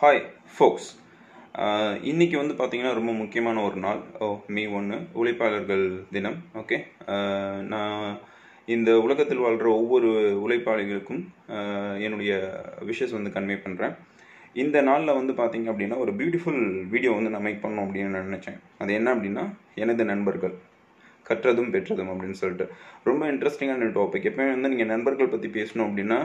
Hi ஃபோக்ஸ் இன்றைக்கி வந்து பார்த்திங்கன்னா ரொம்ப முக்கியமான ஒரு நாள். ஓ மே ஒன்று உழைப்பாளர்கள் தினம். ஓகே நான் இந்த உலகத்தில் வாழ்கிற ஒவ்வொரு உழைப்பாளிகளுக்கும் என்னுடைய விஷஸ் வந்து கன்வே பண்ணுறேன் இந்த நாளில் வந்து பார்த்திங்க அப்படின்னா ஒரு பியூட்டிஃபுல் வீடியோ வந்து நான் மேக் பண்ணணும் அப்படின்னு நான் நினச்சேன். அது என்ன அப்படின்னா எனது நண்பர்கள். கற்றதும் பெற்றதும் அப்படின்னு சொல்லிட்டு. ரொம்ப இன்ட்ரெஸ்டிங்கான டாபிக் எப்பவுமே வந்து நீங்கள் நண்பர்கள் பற்றி பேசணும் அப்படின்னா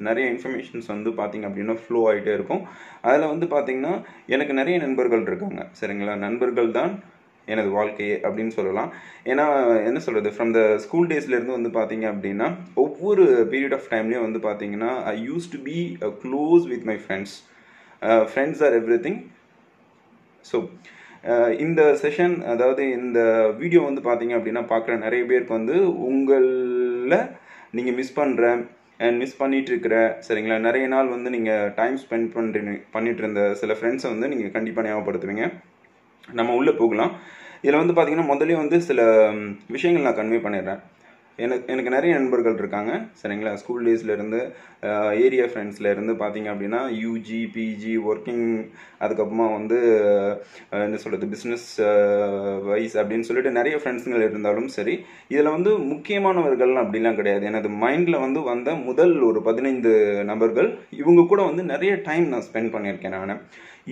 நிறைய இன்ஃபர்மேஷன்ஸ் வந்து பார்த்திங்க அப்படின்னா ஃப்ளோ ஆகிட்டே இருக்கும். அதில் வந்து பார்த்திங்கன்னா எனக்கு நிறைய நண்பர்கள் இருக்காங்க. சரிங்களா? நண்பர்கள் தான் எனது வாழ்க்கையே அப்படின்னு சொல்லலாம். ஏன்னா என்ன சொல்கிறது ஃப்ரம் த ஸ்கூல் டேஸ்லேருந்து வந்து பார்த்தீங்க அப்படின்னா ஒவ்வொரு பீரியட் ஆஃப் டைம்லேயும் வந்து பார்த்தீங்கன்னா I use to be close with my friends friends are everything so இந்த செஷன் அதாவது இந்த வீடியோ வந்து பார்த்தீங்க அப்படின்னா பார்க்குற நிறைய பேருக்கு வந்து உங்களில் நீங்கள் மிஸ் பண்ணுற அண்ட் மிஸ் பண்ணிட்டு இருக்கிற சரிங்களா? நிறைய நாள் வந்து நீங்கள் டைம் ஸ்பெண்ட் பண்ணுறீங்க பண்ணிட்டு இருந்த சில ஃப்ரெண்ட்ஸை வந்து நீங்கள் கண்டிப்பாக ஞாபகப்படுத்துவீங்க. நம்ம உள்ளே போகலாம். இதில் வந்து பார்த்தீங்கன்னா முதல்ல வந்து சில விஷயங்கள் நான் கன்வே பண்ணிடுறேன். எனக்கு எனக்கு நிறைய நண்பர்கள் இருக்காங்க சரிங்களா? ஸ்கூல் டேஸ்லேருந்து ஏரியா ஃப்ரெண்ட்ஸ்லேருந்து பார்த்தீங்க அப்படின்னா யூஜி பிஜி ஒர்க்கிங் அதுக்கப்புறமா வந்து என்ன சொல்கிறது பிஸ்னஸ் வைஸ் அப்படின்னு சொல்லிட்டு நிறைய ஃப்ரெண்ட்ஸுங்கள் இருந்தாலும் சரி இதில் வந்து முக்கியமானவர்கள் அப்படிலாம் கிடையாது. எனது மைண்டில் வந்து வந்த முதல் ஒரு பதினைந்து நபர்கள் இவங்க கூட வந்து நிறைய டைம் நான் ஸ்பெண்ட் பண்ணியிருக்கேன் நான்.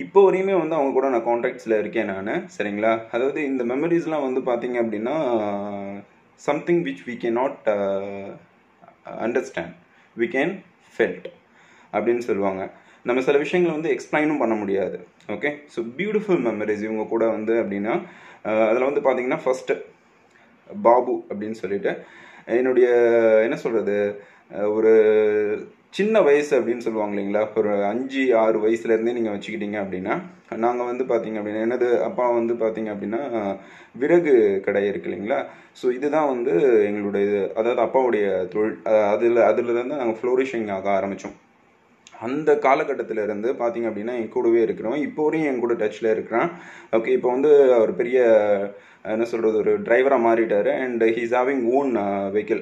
இப்போ வரையுமே வந்து அவங்க கூட நான் காண்டாக்ட்ஸில் இருக்கேன் நான் சரிங்களா? அதாவது இந்த மெமரிஸ்லாம் வந்து பார்த்தீங்க அப்படின்னா something which we can not understand we can felt அப்படின்னு சொல்லுவாங்க. நம்ம சில விஷயங்களை வந்து எக்ஸ்பிளைனும் பண்ண முடியாது. ஓகே ஸோ பியூட்டிஃபுல் மெமரிஸ் இவங்க கூட வந்து அப்படின்னா அதில் வந்து பார்த்தீங்கன்னா ஃபஸ்ட்டு பாபு அப்படின்னு சொல்லிட்டு என்னுடைய என்ன சொல்கிறது ஒரு சின்ன வயசு அப்படின்னு சொல்லுவாங்க இல்லைங்களா? ஒரு அஞ்சு ஆறு வயசுலேருந்தே நீங்கள் வச்சுக்கிட்டீங்க அப்படின்னா நாங்கள் வந்து பார்த்தீங்க அப்படின்னா எனது அப்பா வந்து பார்த்தீங்க அப்படின்னா விறகு கடை இருக்கு இல்லைங்களா? ஸோ இதுதான் வந்து எங்களுடைய இது. அதாவது அப்பாவுடைய தொழில் அதில் அதுலேருந்து நாங்கள் ஃப்ளோரிஷிங் ஆக ஆரம்பித்தோம் அந்த காலகட்டத்தில் இருந்து பார்த்தீங்க அப்படின்னா என் கூடவே இருக்கிறோம் இப்போ வரையும் என் கூட டச்சில் இருக்கிறான். ஓகே இப்போ வந்து அவர் பெரிய என்ன சொல்கிறது ஒரு டிரைவராக மாறிட்டார். And he's having own vehicle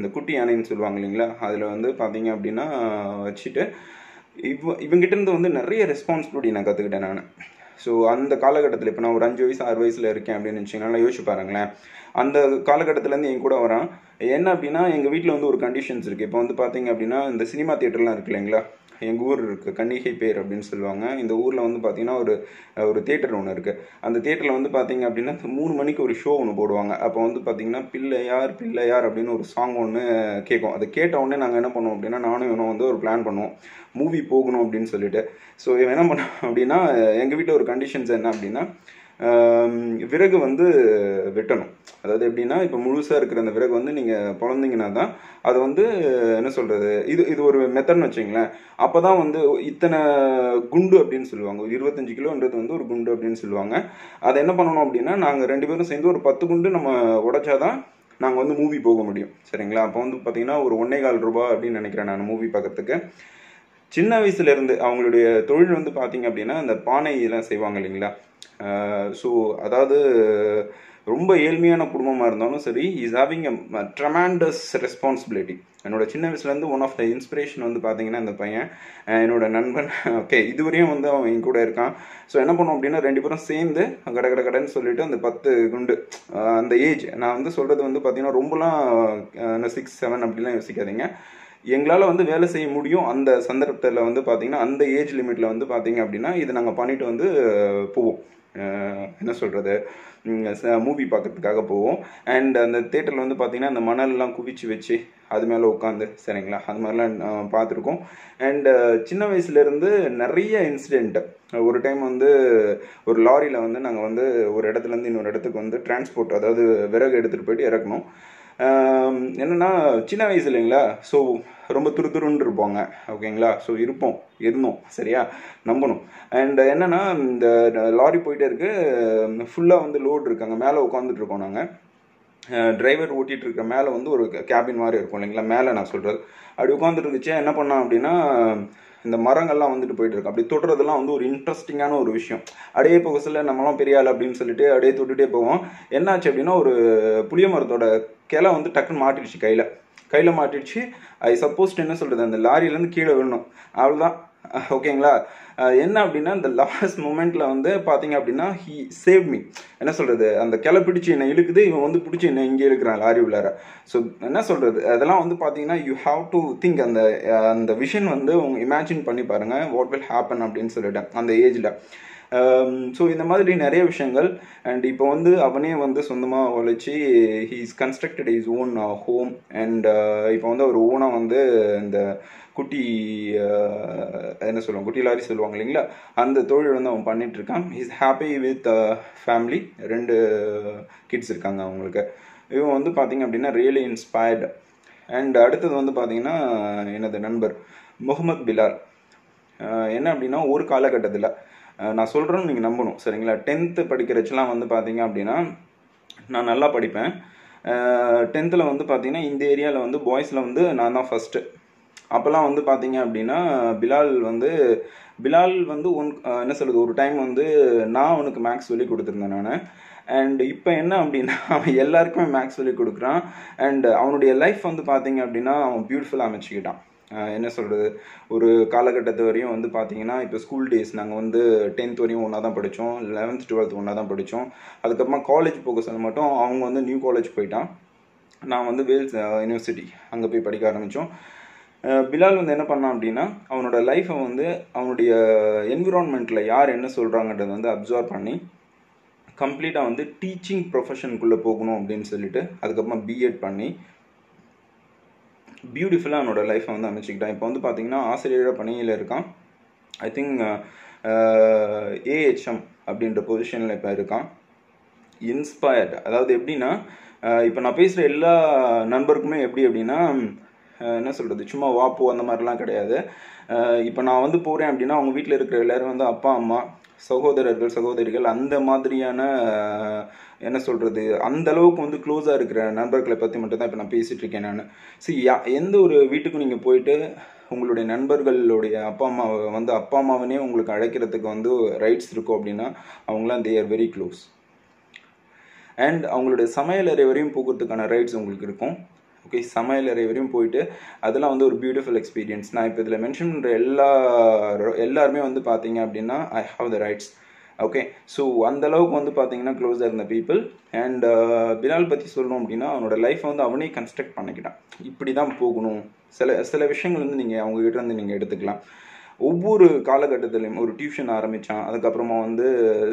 இந்த குட்டி யானைன்னு சொல்லுவாங்க இல்லைங்களா? அதில் வந்து பார்த்தீங்க அப்படின்னா வச்சுட்டு இவ இவங்கிட்டேருந்து வந்து நிறைய ரெஸ்பான்சிபிலிட்டி நான் கற்றுக்கிட்டேன் நான். ஸோ அந்த காலகட்டத்தில் இப்போ நான் ஒரு அஞ்சு வயசு ஆறு வயசில் இருக்கேன் அப்படின்னு வச்சுக்கோங்களேன் யோசிச்சு பாருங்களேன். அந்த காலகட்டத்திலேருந்து என் கூட வரான். என்ன அப்படின்னா எங்கள் வீட்டில் வந்து ஒரு கண்டிஷன்ஸ் இருக்குது இப்போ வந்து பார்த்தீங்க அப்படின்னா இந்த சினிமா தியேட்டர்லாம் இருக்கு இல்லைங்களா? எங்கள் ஊர் இருக்குது கன்னிகை பேர் அப்படின்னு சொல்லுவாங்க. இந்த ஊரில் வந்து பார்த்தீங்கன்னா ஒரு ஒரு தேட்டர் ஒன்று இருக்குது அந்த தேட்டரில் வந்து பார்த்தீங்க அப்படின்னா மூணு மணிக்கு ஒரு ஷோ ஒன்று போடுவாங்க. அப்போ வந்து பார்த்தீங்கன்னா பிள்ளையார் பிள்ளையார் அப்படின்னு ஒரு சாங் ஒன்று கேட்கும் அதை கேட்ட உடனே நாங்கள் என்ன பண்ணுவோம் அப்படின்னா நானும் இவனும் வந்து ஒரு பிளான் பண்ணுவோம். மூவி போகணும் அப்படின்னு சொல்லிட்டு. ஸோ இவன் என்ன பண்ணோம் அப்படின்னா எங்கள் வீட்டில் ஒரு கண்டிஷன்ஸ் என்ன அப்படின்னா விறகு வந்து வெட்டணும். அதாவது எப்படின்னா இப்போ முழுசாக இருக்கிற அந்த விறகு வந்து நீங்கள் பிறந்தீங்கன்னா தான் அது வந்து என்ன சொல்கிறது இது இது ஒரு மெத்தட்னு வச்சிங்களேன். அப்போ தான் வந்து இத்தனை குண்டு அப்படின்னு சொல்லுவாங்க. ஒரு இருபத்தஞ்சு கிலோன்றது வந்து ஒரு குண்டு அப்படின்னு சொல்லுவாங்க. அதை என்ன பண்ணணும் அப்படின்னா நாங்கள் ரெண்டு பேரும் சேர்ந்து ஒரு பத்து குண்டு நம்ம உடைச்சாதான் நாங்கள் வந்து மூவி போக முடியும். சரிங்களா? அப்போ வந்து பார்த்தீங்கன்னா ஒரு ஒன்னே கால் ரூபா அப்படின்னு நினைக்கிறேன் நான் மூவி பார்க்கறதுக்கு. சின்ன வயசுலேருந்து அவங்களுடைய தொழில் வந்து பார்த்தீங்க அப்படின்னா அந்த பானை இதெல்லாம் செய்வாங்க இல்லைங்களா? ஸோ அதாவது ரொம்ப ஏழ்மையான குடும்பமாக இருந்தாலும் சரி is having a tremendous responsibility என்னோட சின்ன வயசுலேருந்து ஒன் ஆஃப் த இன்ஸ்பிரேஷன் வந்து பார்த்தீங்கன்னா இந்த பையன் என்னோட நண்பன். ஓகே இதுவரையும் வந்து அவன் என் கூட இருக்கான். ஸோ என்ன பண்ணோம் அப்படின்னா ரெண்டு பேரும் சேர்ந்து கட கட கடன்னு சொல்லிட்டு அந்த பத்து குண்டு அந்த ஏஜ் நான் வந்து சொல்கிறது வந்து பார்த்தீங்கன்னா ரொம்பலாம் சிக்ஸ் செவன் அப்படிலாம் யோசிக்காதீங்க. எங்களால் வந்து வேலை செய்ய முடியும் அந்த சந்தர்ப்பத்தில் வந்து பார்த்தீங்கன்னா அந்த ஏஜ் லிமிட்டில் வந்து பார்த்தீங்க அப்படின்னா இது நாங்கள் பண்ணிட்டு வந்து போவோம். என்ன சொல்கிறது மூவி பார்க்கறதுக்காக போவோம். அண்ட் அந்த தேட்டரில் வந்து பார்த்திங்கன்னா அந்த மணல்லாம் குவிச்சு வச்சு அது மேலே உட்காந்து சரிங்களா? அது மாதிரிலாம் பார்த்துருக்கோம். அண்டு சின்ன வயசுலேருந்து நிறைய இன்சிடெண்ட் ஒரு டைம் வந்து ஒரு லாரியில் வந்து நாங்கள் வந்து ஒரு இடத்துலேருந்து இன்னொரு இடத்துக்கு வந்து டிரான்ஸ்போர்ட் அதாவது விறகு எடுத்துகிட்டு போயிட்டு இறக்கணும். என்னென்னா சின்ன வயசு இல்லைங்களா? ஸோ ரொம்ப துரு துருன்னு இருப்பாங்க. ஓகேங்களா? ஸோ இருப்போம் இருந்தோம் சரியா? நம்பணும். அண்ட் என்னென்னா இந்த லாரி போயிட்டே இருக்கு. ஃபுல்லாக வந்து லோடு இருக்காங்க. மேலே உட்காந்துட்டு இருக்கோம் நாங்கள் டிரைவர் ஓட்டிகிட்டு இருக்க மேலே வந்து ஒரு கேபின் மாதிரி இருக்கும் இல்லைங்களா? மேலே நான் சொல்கிறது அப்படி உட்காந்துட்டு இருந்துச்சு. என்ன பண்ணான் அப்படின்னா இந்த மரங்கள்லாம் வந்துட்டு போயிட்டு இருக்கு. அப்படி தொடுறதெல்லாம் வந்து ஒரு இன்ட்ரெஸ்டிங்கான ஒரு விஷயம். அடையே போக சில நம்மளாம் பெரிய ஆள் அப்படின்னு சொல்லிட்டு அடையே தொட்டுட்டே போவோம். என்னாச்சு அப்படின்னா ஒரு புளிய மரத்தோட கிளை வந்து டக்குன்னு மாட்டிடுச்சு கையில். கையில் மாட்டிடுச்சு. ஐ சப்போஸ் என்ன சொல்கிறது அந்த லாரியிலேருந்து கீழே விழணும். அவ்வளோதான் ஓகேங்களா என்ன அப்படின்னா இந்த லாஸ்ட் மூமெண்ட்டில் வந்து பார்த்தீங்க அப்படின்னா ஹி சேவ் மீ என்ன சொல்கிறது அந்த கிளை பிடிச்சி என்னை இழுக்குது. இவன் வந்து பிடிச்சி என்ன இங்கே இழுக்கிறான் லாரி உள்ளார. ஸோ என்ன சொல்கிறது அதெல்லாம் வந்து பார்த்தீங்கன்னா யூ ஹாவ் டு திங்க் அந்த அந்த விஷன் வந்து உங்க இமேஜின் பண்ணி பாருங்க. வாட் வில் ஹேப்பன் அப்படின்னு சொல்லிட்டேன் அந்த ஏஜில் Um, ஸோ இந்த மாதிரி நிறைய விஷயங்கள் அண்ட் இப்போ வந்து அவனே வந்து சொந்தமாக உழைச்சி he's constructed his own home and இப்போ வந்து அவர் ஓனாக வந்து இந்த குட்டி uh, என்ன சொல்லுவாங்க குட்டி லாரி சொல்லுவாங்க இல்லைங்களா? அந்த தொழில் வந்து அவன் பண்ணிட்டு இருக்கான். ஹீஸ் ஹாப்பி வித் ஃபேமிலி ரெண்டு கிட்ஸ் இருக்காங்க அவங்களுக்கு. இவன் வந்து பார்த்தீங்க அப்படின்னா ரியலி இன்ஸ்பயர்டு அண்ட் அடுத்தது வந்து பார்த்தீங்கன்னா எனது நண்பர் முகமது பிலால். Uh, என்ன அப்படின்னா ஒரு காலகட்டத்தில் நான் சொல்கிறேன்னு நீங்கள் நம்பணும் சரிங்களா? டென்த்து படிக்கிறச்செல்லாம் வந்து பார்த்தீங்க அப்படின்னா நான் நல்லா படிப்பேன். டென்த்தில் வந்து பார்த்தீங்கன்னா இந்த ஏரியாவில் வந்து பாய்ஸில் வந்து நான் தான் ஃபஸ்ட்டு அப்போல்லாம் வந்து பார்த்தீங்க அப்படின்னா பிலால் வந்து பிலால் வந்து உன் என்ன சொல்கிறது ஒரு டைம் வந்து நான் அவனுக்கு மேக்ஸ் சொல்லி கொடுத்துருந்தேன் நான். அண்ட் இப்போ என்ன அப்படின்னா அவன் எல்லாருக்குமே மேக்ஸ் சொல்லி கொடுக்குறான். அண்ட் அவனுடைய லைஃப் வந்து பார்த்தீங்க அப்படின்னா அவன் பியூட்டிஃபுல்லாக அமைச்சிக்கிட்டான். என்ன சொல்கிறது ஒரு காலகட்டத்து வரையும் வந்து பார்த்தீங்கன்னா இப்போ ஸ்கூல் டேஸ் நாங்கள் வந்து டென்த் வரையும் ஒன்றா தான் படித்தோம் லெவன்த் டுவெல்த் ஒன்றா தான் படித்தோம் அதுக்கப்புறமா காலேஜ் போக சொல்ல மட்டும் அவங்க வந்து நியூ காலேஜ் போயிட்டான். நான் வந்து வேல்ஸ் யூனிவர்சிட்டி அங்கே போய் படிக்க ஆரம்பித்தோம் பிலால் வந்து என்ன பண்ணான் அப்படின்னா அவனோட லைஃப்பை வந்து அவனுடைய என்விரான்மெண்ட்டில் யார் என்ன சொல்கிறாங்கன்றதை வந்து அப்சர்வ் பண்ணி கம்ப்ளீட்டாக வந்து டீச்சிங் ப்ரொஃபஷனுக்குள்ளே போகணும் அப்படின்னு சொல்லிட்டு அதுக்கப்புறமா பிஎட் பண்ணி பியூட்டிஃபுல்லாக அவனோட லைஃப்பை வந்து அமைச்சிக்கிட்டான். இப்போ வந்து பார்த்தீங்கன்னா ஆசிரியரோட பணியில் இருக்கான். ஐ திங்க் ஏஹெச்எம் அப்படின்ற பொசிஷனில் இப்போ இருக்கான். இன்ஸ்பயர்ட் அதாவது எப்படின்னா இப்போ நான் பேசுகிற எல்லா நண்பருக்குமே எப்படி அப்படின்னா என்ன சொல்கிறது சும்மா வாப்பு அந்த மாதிரிலாம் கிடையாது. இப்போ நான் வந்து போகிறேன் அப்படின்னா அவங்க வீட்டில் இருக்கிற எல்லோரும் வந்து அப்பா அம்மா சகோதரர்கள் சகோதரிகள் அந்த மாதிரியான என்ன சொல்கிறது அந்த அளவுக்கு வந்து க்ளோஸாக இருக்கிற நண்பர்களை பற்றி மட்டும் தான் இப்போ நான் பேசிகிட்டு இருக்கேன் நான். சி எந்த ஒரு வீட்டுக்கும் நீங்கள் போயிட்டு உங்களுடைய நண்பர்களுடைய அப்பா அம்மாவை வந்து அப்பா அம்மாவனே உங்களுக்கு அழைக்கிறதுக்கு வந்து ரைட்ஸ் இருக்கும் அப்படின்னா அவங்களாம் they are very close and அவங்களுடைய சமையலறை வரையும் போகிறதுக்கான ரைட்ஸ் உங்களுக்கு இருக்கும். ஓகே சமையலறை வரையும் போயிட்டு அதெல்லாம் வந்து ஒரு பியூட்டிஃபுல் எக்ஸ்பீரியன்ஸ் நான் இப்போ இதில் மென்ஷன் பண்ணுற எல்லா எல்லாருமே வந்து பார்த்தீங்க அப்படின்னா I have the rights okay so அந்த அளவுக்கு வந்து பார்த்தீங்கன்னா க்ளோஸாக இருந்த பீப்புள் அண்ட் uh, பிலால் பற்றி சொல்லணும் அப்படின்னா அவனோட லைஃப்பை வந்து அவனே கன்ஸ்ட்ரக்ட் பண்ணிக்கிட்டான். இப்படி தான் போகணும். சில சில விஷயங்கள் வந்து நீங்கள் அவங்ககிட்ட இருந்து நீங்கள் எடுத்துக்கலாம். ஒவ்வொரு காலகட்டத்திலையும் ஒரு டியூஷன் ஆரம்பித்தான் அதுக்கப்புறமா வந்து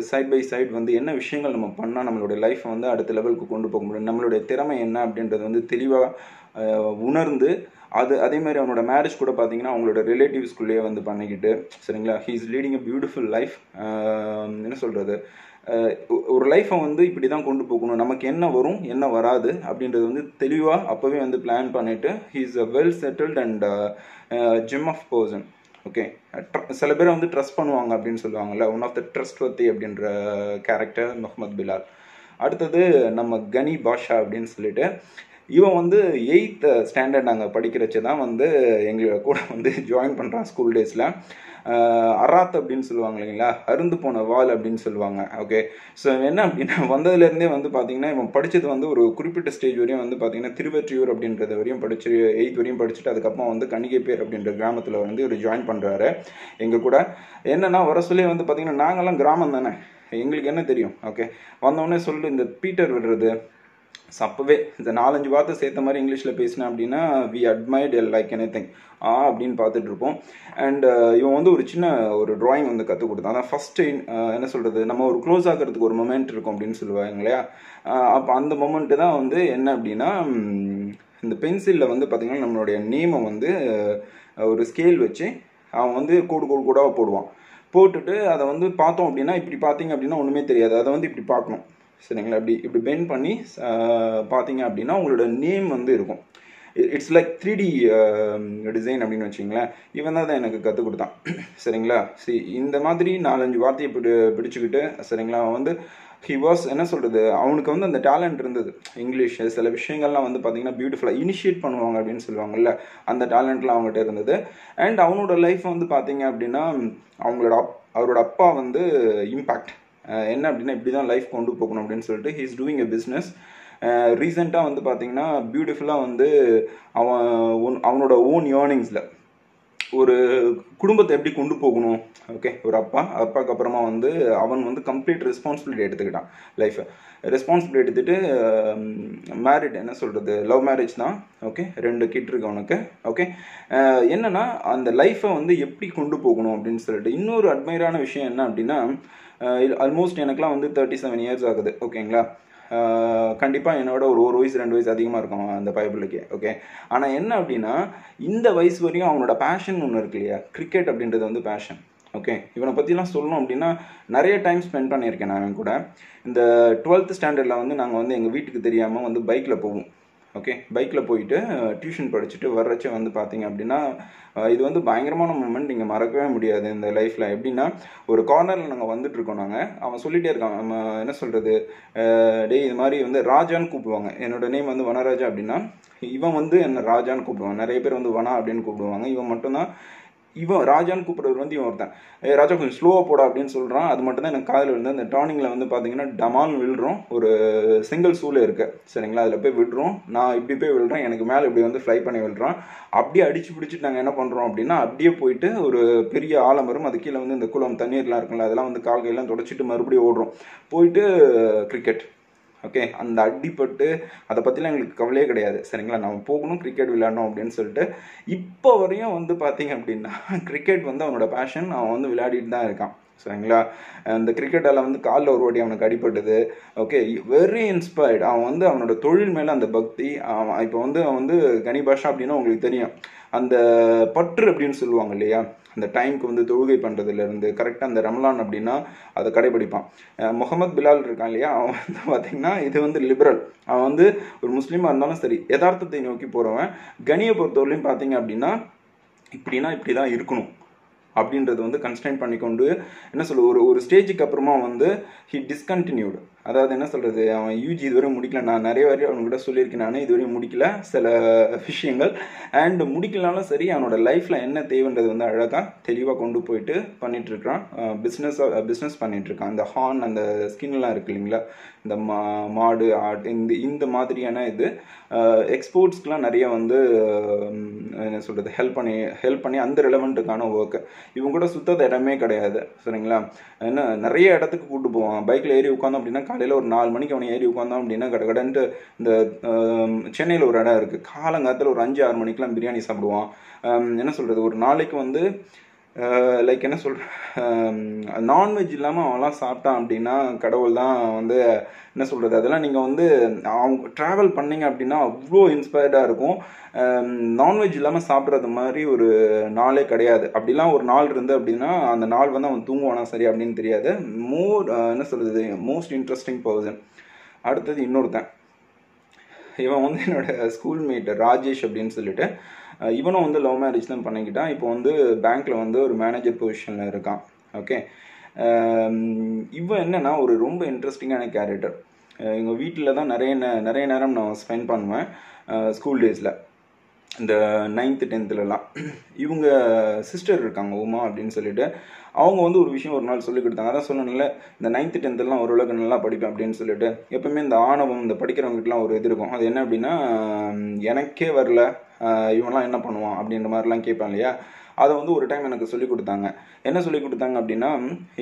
சைட் பை சைட் வந்து என்ன விஷயங்கள் நம்ம பண்ணால் நம்மளுடைய லைஃப்பை வந்து அடுத்த லெவலுக்கு கொண்டு போக முடியும்? நம்மளுடைய திறமை என்ன அப்படின்றது வந்து தெளிவாக உணர்ந்து அது அதே மாதிரி அவனோட மேரேஜ் கூட பார்த்தீங்கன்னா அவங்களோட ரிலேட்டிவ்ஸ்குள்ளேயே வந்து பண்ணிக்கிட்டு சரிங்களா? He is leading a beautiful life என்ன சொல்கிறது ஒரு லைஃப்பை வந்து இப்படி தான் கொண்டு போகணும். நமக்கு என்ன வரும் என்ன வராது அப்படின்றது வந்து தெளிவாக அப்போவே வந்து பிளான் பண்ணிவிட்டு he is a well settled and gem of person okay சில பேரை வந்து ட்ரஸ்ட் பண்ணுவாங்க அப்படின்னு சொல்லுவாங்கல்ல. ஒன் ஆஃப் த ட்ரஸ்ட் வத்தி அப்படின்ற கேரக்டர் முகமது பிலால். அடுத்தது நம்ம கனி பாஷா அப்படின்னு சொல்லிட்டு இவன் வந்து எயித் ஸ்டாண்டர்ட் நாங்கள் படிக்கிறச்சு தான் வந்து எங்களோட கூட வந்து ஜாயின் பண்ணுறான் ஸ்கூல் டேஸில் அராத் அப்படின்னு சொல்லுவாங்க இல்லைங்களா? அருந்து போன வால் அப்படின்னு சொல்லுவாங்க. ஓகே ஸோ என்ன அப்படின்னா வந்ததுலேருந்தே வந்து பார்த்தீங்கன்னா இவன் படித்தது வந்து ஒரு குறிப்பிட்ட ஸ்டேஜ் வரையும் வந்து பார்த்தீங்கன்னா திருவற்றியூர் அப்படின்றது வரையும் படிச்சு எயித் வரையும் படிச்சுட்டு அதுக்கப்புறம் வந்து கணிகைப்பேர் அப்படின்ற கிராமத்தில் வந்து ஒரு ஜாயின் பண்ணுறாரு எங்கள் கூட என்னன்னா வர சொல்லி வந்து பார்த்தீங்கன்னா நாங்களாம் கிராமம் தானே. எங்களுக்கு என்ன தெரியும்? ஓகே வந்தோடனே சொல்லு இந்த பீட்டர் விடுறது அப்போவே இந்த நாலஞ்சு வார்த்தை சேர்த்த மாதிரி இங்கிலீஷில் பேசினேன் அப்படின்னா we admit all like anything ah அப்படின்னு பார்த்துட்டு இருப்போம். அண்ட் uh, இவன் வந்து ஒரு சின்ன ஒரு ட்ராயிங் வந்து கற்றுக் கொடுத்தான். அதான் ஃபஸ்ட்டு uh, என்ன சொல்கிறது நம்ம ஒரு க்ளோஸ் ஆகிறதுக்கு ஒரு மொமெண்ட் இருக்கும் அப்படின்னு சொல்லுவாங்க இல்லையா? அப்போ அந்த மொமெண்ட்டு தான் வந்து என்ன அப்படின்னா இந்த பென்சிலில் வந்து பார்த்திங்கன்னா நம்மளுடைய நேமை வந்து ஒரு ஸ்கேல் வச்சு அவன் வந்து கோடு கோடு கூடாக போடுவான். போட்டுட்டு அதை வந்து பார்த்தோம் அப்படின்னா இப்படி பார்த்தீங்க அப்படின்னா ஒன்றுமே தெரியாது. அதை வந்து இப்படி பார்க்கணும். சரிங்களா? இப்படி இப்படி பெண்ட் பண்ணி பார்த்தீங்க அப்படின்னா உங்களோட நேம் வந்து இருக்கும். It's like three D design அப்படின்னு வச்சிங்களேன் இவன் தான் எனக்கு கற்றுக் கொடுத்தான். சரிங்களா? சரி இந்த மாதிரி நாலஞ்சு வார்த்தையை பிடி பிடிச்சிக்கிட்டு சரிங்களா? அவன் வந்து ஹி வாஸ் என்ன சொல்கிறது அவனுக்கு வந்து அந்த டேலண்ட் இருந்தது. இங்கிலீஷ் சில விஷயங்கள்லாம் வந்து பார்த்தீங்கன்னா பியூட்டிஃபுல்லாக இனிஷியேட் பண்ணுவாங்க அப்படின்னு சொல்லுவாங்கல்ல அந்த டேலண்ட்லாம் அவங்ககிட்ட இருந்தது. அண்ட் அவனோட லைஃப் வந்து பார்த்தீங்க அப்படின்னா அவங்களோட அப் அவரோட அப்பா வந்து இம்பேக்ட் என்ன அப்படின்னா இப்படி தான் லைஃப் கொண்டு போகணும் அப்படின்னு சொல்லிட்டு he is doing a business ரீசெண்டாக வந்து பார்த்தீங்கன்னா பியூட்டிஃபுல்லாக வந்து அவன் அவனோட ஓன் ஏர்னிங்ஸில் ஒரு குடும்பத்தை எப்படி கொண்டு போகணும்? ஓகே ஒரு அப்பா அப்பாவுக்கு அப்புறமா வந்து அவன் வந்து கம்ப்ளீட் ரெஸ்பான்சிபிலிட்டி எடுத்துக்கிட்டான் லைஃப்பை ரெஸ்பான்சிபிலிட்டி எடுத்துகிட்டு மேரிட் என்ன சொல்கிறது லவ் மேரேஜ் தான். ஓகே ரெண்டு கிட் இருக்கு அவனுக்கு. ஓகே என்னென்னா அந்த லைஃப்பை வந்து எப்படி கொண்டு போகணும் அப்படின்னு சொல்லிட்டு இன்னொரு அட்மையரான விஷயம் என்ன அப்படின்னா ஆல்மோஸ்ட் எனக்குலாம் வந்து தேர்ட்டி செவன் இயர்ஸ் ஆகுது ஓகேங்களா கண்டிப்பாக என்னோட ஒரு ஒரு வயசு ரெண்டு வயசு அதிகமாக இருக்கும் அந்த பயப்பிள்ளைக்கு ஓகே ஆனால் என்ன அப்படின்னா இந்த வயசு வரையும் அவனோட பேஷன் ஒன்று இருக்கு இல்லையா? கிரிக்கெட் அப்படின்றது வந்து பேஷன் ஓகே இவனை பற்றிலாம் சொல்லணும் அப்படின்னா நிறைய டைம் ஸ்பெண்ட் பண்ணியிருக்கேன் நான் அவன் கூட. இந்த டுவெல்த் ஸ்டாண்டர்டில் வந்து நாங்கள் வந்து எங்கள் வீட்டுக்கு தெரியாமல் வந்து பைக்கில் போவோம். ஓகே பைக்கில் போயிட்டு டியூஷன் படிச்சுட்டு வர்றச்ச வந்து பார்த்தீங்க அப்படின்னா இது வந்து பயங்கரமான மூமெண்ட் நீங்கள் மறக்கவே முடியாது இந்த லைஃப்பில் எப்படின்னா ஒரு கார்னரில் நாங்கள் வந்துட்டுருக்கோம் நாங்கள் அவன் சொல்லிகிட்டே இருக்கான் நம்ம என்ன சொல்கிறது டேய் இது மாதிரி வந்து ராஜான்னு கூப்பிடுவாங்க. என்னோடய நேம் வந்து வனராஜா அப்படின்னா இவன் வந்து என்ன ராஜான்னு கூப்பிடுவான். நிறைய பேர் வந்து வனா அப்படின்னு கூப்பிடுவாங்க. இவன் மட்டும்தான் இவன் ராஜான்னு கூப்பிட்றவர் வந்து இவன் ஒருத்தன். ஏ ராஜா கொஞ்சம் ஸ்லோவாக போடா அப்படின்னு சொல்கிறான் அது மட்டும் தான் எனக்கு காதில் விழுந்து அந்த டர்னிங்கில் வந்து பார்த்தீங்கன்னா டமால் விழுறோம். ஒரு சிங்கிள் சூழல் இருக்கு. சரிங்களா? அதில் போய் விடுறோம். நான் இப்படி போய் விழுறேன். எனக்கு மேலே இப்படி வந்து ஃப்ளை பண்ணி விழுறான். அப்படியே அடிச்சு பிடிச்சிட்டு நாங்கள் என்ன பண்ணுறோம் அப்படின்னா அப்படியே போயிட்டு ஒரு பெரிய ஆலமரம் அது கீழே வந்து இந்த குளம் தண்ணீர்லாம் இருக்குல்ல அதெல்லாம் வந்து கால் கையெல்லாம் தொடச்சிட்டு மறுபடியும் ஓடுறோம். போயிட்டு கிரிக்கெட் ஓகே அந்த அடிப்பட்டு அதை பற்றிலாம் எங்களுக்கு கவலையே கிடையாது. சரிங்களா? நம்ம போகணும் கிரிக்கெட் விளையாடணும் அப்படின்னு சொல்லிட்டு இப்போ வரையும் வந்து பார்த்தீங்க அப்படின்னா கிரிக்கெட் வந்து அவனோட பேஷன் அவன் வந்து விளையாடிட்டு தான் இருக்கான். சரிங்களா? அந்த கிரிக்கெட்டால் வந்து காலில் ஒரு வாட்டி அவனுக்கு அடிபட்டது. ஓகே வெரி இன்ஸ்பயர்ட் அவன் வந்து அவனோட தொழில் மேலே அந்த பக்தி அவன் இப்போ வந்து அவன் வந்து கனி பாஷா அப்படின்னா உங்களுக்கு தெரியும். அந்த பற்று அப்படின்னு சொல்லுவாங்க இல்லையா? அந்த டைமுக்கு வந்து தொழுகை பண்ணுறதுலேருந்து கரெக்டாக அந்த ரமலான் அப்படின்னா அதை கடைபிடிப்பான். முகமது பிலால் இருக்கான் இல்லையா? அவன் வந்து பார்த்திங்கன்னா இது வந்து லிபரல் அவன் வந்து ஒரு முஸ்லீமாக இருந்தாலும் சரி யதார்த்தத்தை நோக்கி போகிறவன் கனியை பொறுத்தவரையிலையும் பார்த்தீங்க அப்படின்னா இப்படின்னா இப்படி தான் இருக்கணும் அப்படின்றது வந்து கன்ஸ்டைன் பண்ணிக்கொண்டு என்ன சொல்லுவோம் ஒரு ஒரு ஸ்டேஜுக்கு அப்புறமா வந்து ஹி டிஸ்கண்டினியூடு அதாவது என்ன சொல்கிறது அவன் யூஜி இதுவரை முடிக்கல. நான் நிறைய வாரி அவன்கிட்ட சொல்லியிருக்கேன். நான் இதுவரையும் முடிக்கல. சில விஷயங்கள். அண்டு முடிக்கலனாலும் சரி அவனோட லைஃப்பில் என்ன தேவைன்றது வந்து அழகாக தெளிவாக கொண்டு போயிட்டு பண்ணிகிட்ருக்கான் பிஸ்னஸ் பிஸ்னஸ் பண்ணிகிட்ருக்கான் அந்த ஹார்ன் அந்த ஸ்கின்லாம் இருக்கு இல்லைங்களா? இந்த மா மாடு ஆட் இந்த இந்த மாதிரியான இது எக்ஸ்போர்ட்ஸ்க்கெலாம் நிறைய வந்து என்ன சொல்கிறது ஹெல்ப் பண்ணி ஹெல்ப் பண்ணி அந்த ரிலவெண்ட்டுக்கான ஒர்க்கு இவங்க கூட சுத்தத இடமே கிடையாது சரிங்களா? என்ன நிறைய இடத்துக்கு கூப்பிட்டு போவான். பைக்கில் ஏறி உட்காந்தோம் அப்படின்னா காலையில் ஒரு நாலு மணிக்கு அவனை ஏறி உட்காந்தோம் அப்படின்னா கடை கடன்ட்டு இந்த சென்னையில் ஒரு இடம் இருக்குது காலங்காலத்தில் ஒரு அஞ்சு ஆறு மணிக்கெலாம் பிரியாணி சாப்பிடுவான். என்ன சொல்கிறது ஒரு நாளைக்கு வந்து லைக் என்ன சொல்கிறேன் நான்வெஜ் இல்லாமல் அவன்லாம் சாப்பிட்டான் அப்படின்னா கடவுள் தான் வந்து என்ன சொல்கிறது அதெல்லாம் நீங்கள் வந்து அவங்க ட்ராவல் பண்ணீங்க அப்படின்னா அவ்வளோ இன்ஸ்பயர்டாக இருக்கும். நான்வெஜ் இல்லாமல் சாப்பிட்றது மாதிரி ஒரு நாளே கிடையாது. அப்படிலாம் ஒரு நாள் இருந்து அப்படின்னா அந்த நாள் வந்து அவன் தூங்குவானா சரி அப்படின்னு தெரியாது. மோர் என்ன சொல்கிறது மோஸ்ட் இன்ட்ரெஸ்டிங் பர்சன் அடுத்தது இன்னொருத்தன். இவன் வந்து என்னோட ஸ்கூல்மேட் ராஜேஷ் அப்படின்னு சொல்லிட்டு. இவனும் வந்து லவ் மேரேஜ் தான் பண்ணிக்கிட்டான். இப்போ வந்து பேங்க்கில் வந்து ஒரு மேனேஜர் பொசிஷனில் இருக்கான். ஓகே இவன் என்னென்னா ஒரு ரொம்ப இன்ட்ரெஸ்டிங்கான கேரக்டர் எங்கள் வீட்டில் தான் நிறைய நிறைய நேரம் நான் ஸ்பெண்ட் பண்ணுவேன். ஸ்கூல் டேஸில் இந்த நைன்த்து டென்த்துலலாம் இவங்க சிஸ்டர் இருக்காங்க உமா அப்படின்னு சொல்லிட்டு. அவங்க வந்து ஒரு விஷயம் ஒரு நாள் சொல்லி கொடுத்தாங்க. அதான் சொன்னல இந்த நைன்த்து டென்த்துலாம் ஓரளவுக்கு நல்லா படிப்பேன் அப்படின்னு சொல்லிட்டு எப்பவுமே இந்த ஆணவம் இந்த படிக்கிறவங்ககிட்டலாம் ஒரு இது இருக்கும். அது என்ன அப்படின்னா எனக்கே வரல இவன்லாம் என்ன பண்ணுவான் அப்படின்ற மாதிரிலாம் கேட்பான் இல்லையா? அதை வந்து ஒரு டைம் எனக்கு சொல்லிக் கொடுத்தாங்க. என்ன சொல்லிக் கொடுத்தாங்க அப்படின்னா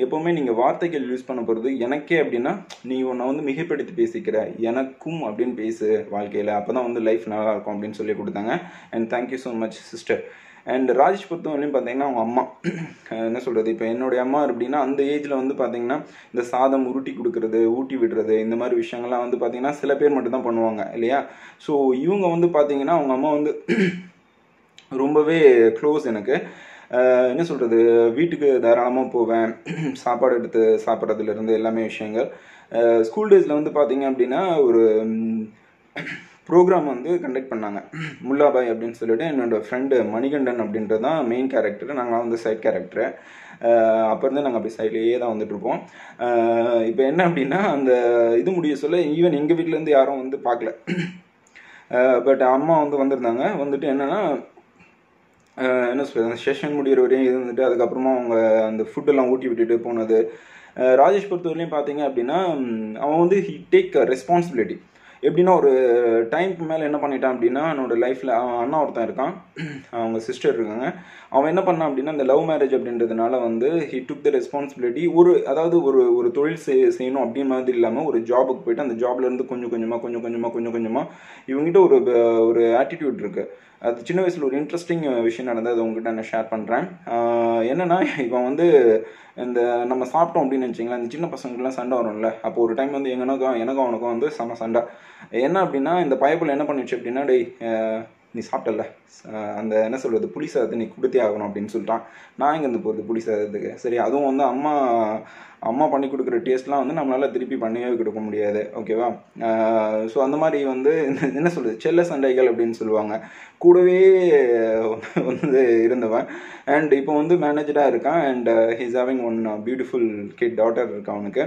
எப்போவுமே நீங்கள் வார்த்தைகள் யூஸ் பண்ண போகிறது எனக்கே அப்படின்னா நீ உன்னை வந்து மிகைப்படுத்தி பேசிக்கிற எனக்கும் அப்படின்னு பேசு வாழ்க்கையில். அப்போ தான் வந்து லைஃப் நல்லா இருக்கும் அப்படின்னு சொல்லி கொடுத்தாங்க. And thank you so much sister and Rajesh பொறுத்தவரையும் பார்த்தீங்கன்னா அவங்க அம்மா. என்ன சொல்கிறது இப்போ என்னுடைய அம்மா அப்படின்னா அந்த ஏஜில் வந்து பார்த்தீங்கன்னா இந்த சாதம் உருட்டி கொடுக்குறது ஊட்டி விடுறது இந்த மாதிரி விஷயங்கள்லாம் வந்து பார்த்தீங்கன்னா சில பேர் மட்டும்தான் பண்ணுவாங்க இல்லையா? ஸோ இவங்க வந்து பார்த்தீங்கன்னா அவங்க அம்மா வந்து ரொம்பவே க்ளோஸ் எனக்கு. என்ன சொல்கிறது வீட்டுக்கு தாராளமாக போவேன். சாப்பாடு எடுத்து சாப்பிட்றதுலேருந்து எல்லாமே விஷயங்கள். ஸ்கூல் டேஸில் வந்து பார்த்தீங்க அப்படின்னா ஒரு ப்ரோக்ராம் வந்து கண்டக்ட் பண்ணாங்க. முல்லாபாய் அப்படின்னு சொல்லிட்டு என்னோடய ஃப்ரெண்டு மணிகண்டன் அப்படின்றது தான் மெயின் கேரக்டர் நாங்கள் வந்து சைட் கேரக்டரு அப்போ இருந்து நாங்கள் அப்படி சைட்லேயே தான் வந்துட்டுருப்போம் இப்போ என்ன அப்படின்னா அந்த இது முடிய சொல்ல ஈவன் எங்கள் வீட்டிலேருந்து யாரும் வந்து பார்க்கல. பட் அம்மா வந்து வந்திருந்தாங்க. வந்துட்டு என்னென்னா என்ன சொல்கிறது அந்த செஷன் முடிகிற வரையும் இருந்துட்டு அதுக்கப்புறமா அவங்க அந்த ஃபுட்டெல்லாம் ஊட்டி விட்டுட்டு போனது. ராஜேஷ் பொறுத்தவரையிலையும் பார்த்தீங்க அப்படின்னா அவன் வந்து ஹி டேக் ரெஸ்பான்சிபிலிட்டி எப்படின்னா ஒரு டைம்க்கு மேலே என்ன பண்ணிட்டான் அப்படின்னா என்னோட லைஃப்பில் அவன் அண்ணா ஒருத்தன் இருக்கான். அவங்க சிஸ்டர் இருக்காங்க. அவன் என்ன பண்ணான் அப்படின்னா இந்த லவ் மேரேஜ் அப்படின்றதுனால வந்து ஹி டுக் த ரெஸ்பான்சிபிலிட்டி ஒரு அதாவது ஒரு ஒரு தொழில் செய் செய்யணும் அப்படின்னு மாதிரி இல்லாமல் ஒரு ஜாபுக்கு போயிட்டு அந்த ஜாப்ல இருந்து கொஞ்சம் கொஞ்சமாக கொஞ்சம் கொஞ்சமாக கொஞ்சம் கொஞ்சமாக இவங்ககிட்ட ஒரு ஒரு ஆட்டிடியூட் இருக்குது அது சின்ன வயசில் ஒரு இன்ட்ரெஸ்டிங் விஷயம் நடந்தது. அது உங்ககிட்ட நான் ஷேர் பண்ணுறேன் என்னென்னா இப்போ வந்து இந்த நம்ம சாப்பிட்டோம் அப்படின்னு நினச்சிங்களா? இந்த சின்ன பசங்களுக்குலாம் சண்டை வரும்ல. அப்போ ஒரு டைம் வந்து எங்கனக்கும் எனக்கும் அவனுக்கும் வந்து செம சண்டை. என்ன அப்படின்னா இந்த பயப்பில் என்ன பண்ணிடுச்சு அப்படின்னா டேய் நீ சாப்பிட்டல அந்த என்ன சொல்கிறது புளி சாதத்தை நீ கொடுத்தே ஆகணும் அப்படின்னு சொல்லிட்டான். நான் எங்கேருந்து போகிறது புளி சாதத்துக்கு சரி அதுவும் வந்து அம்மா அம்மா பண்ணி கொடுக்குற டேஸ்ட்லாம் வந்து நம்மளால் திருப்பி பண்ணியே கொடுக்க முடியாது. ஓகேவா ஸோ அந்த மாதிரி வந்து என்ன சொல்கிறது செல்ல சண்டைகள் அப்படின்னு சொல்லுவாங்க. கூடவே வந்து இருந்தவன். அண்ட் இப்போ வந்து மேனேஜராக இருக்கான். And he's having one beautiful kid daughter இருக்கான் அவனுக்கு.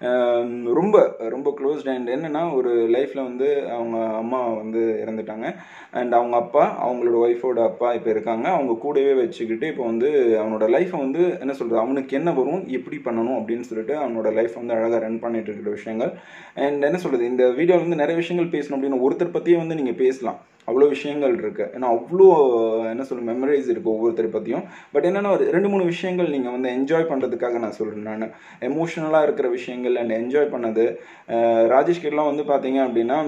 Um, ரொம்ப ரொம்ப க்ளோஸ்ட் அண்ட் என்னென்னா ஒரு லைஃப்பில் வந்து அவங்க அம்மா வந்து இறந்துட்டாங்க. அண்ட் அவங்க அப்பா அவங்களோட ஒய்ஃபோட அப்பா இப்போ இருக்காங்க. அவங்க கூடவே வச்சுக்கிட்டு இப்போ வந்து அவனோட லைஃப்பை வந்து என்ன சொல்கிறது அவனுக்கு என்ன வரும்? எப்படி பண்ணணும்? அப்படின்னு சொல்லிட்டு அவனோட லைஃப் வந்து அழகாக ரன் பண்ணிட்டு இருக்கிற விஷயங்கள். அண்ட் என்ன சொல்கிறது இந்த வீடியோவில் வந்து நிறைய விஷயங்கள் பேசணும் அப்படின்னு ஒருத்தர் பற்றியே வந்து நீங்கள் பேசலாம். அவ்வளோ விஷயங்கள் இருக்குது ஏன்னா அவ்வளோ என்ன சொல்ல மெமரிஸ் இருக்குது ஒவ்வொருத்தர் பற்றியும் பட் என்னென்னா ஒரு ரெண்டு மூணு விஷயங்கள் நீங்கள் வந்து என்ஜாய் பண்ணுறதுக்காக நான் சொல்கிறேன் நான். எமோஷ்னலாக இருக்கிற விஷயங்கள் அண்ட் என்ஜாய் பண்ணது. ராஜேஷ் கிட்லாம் வந்து பார்த்தீங்க அப்படின்னா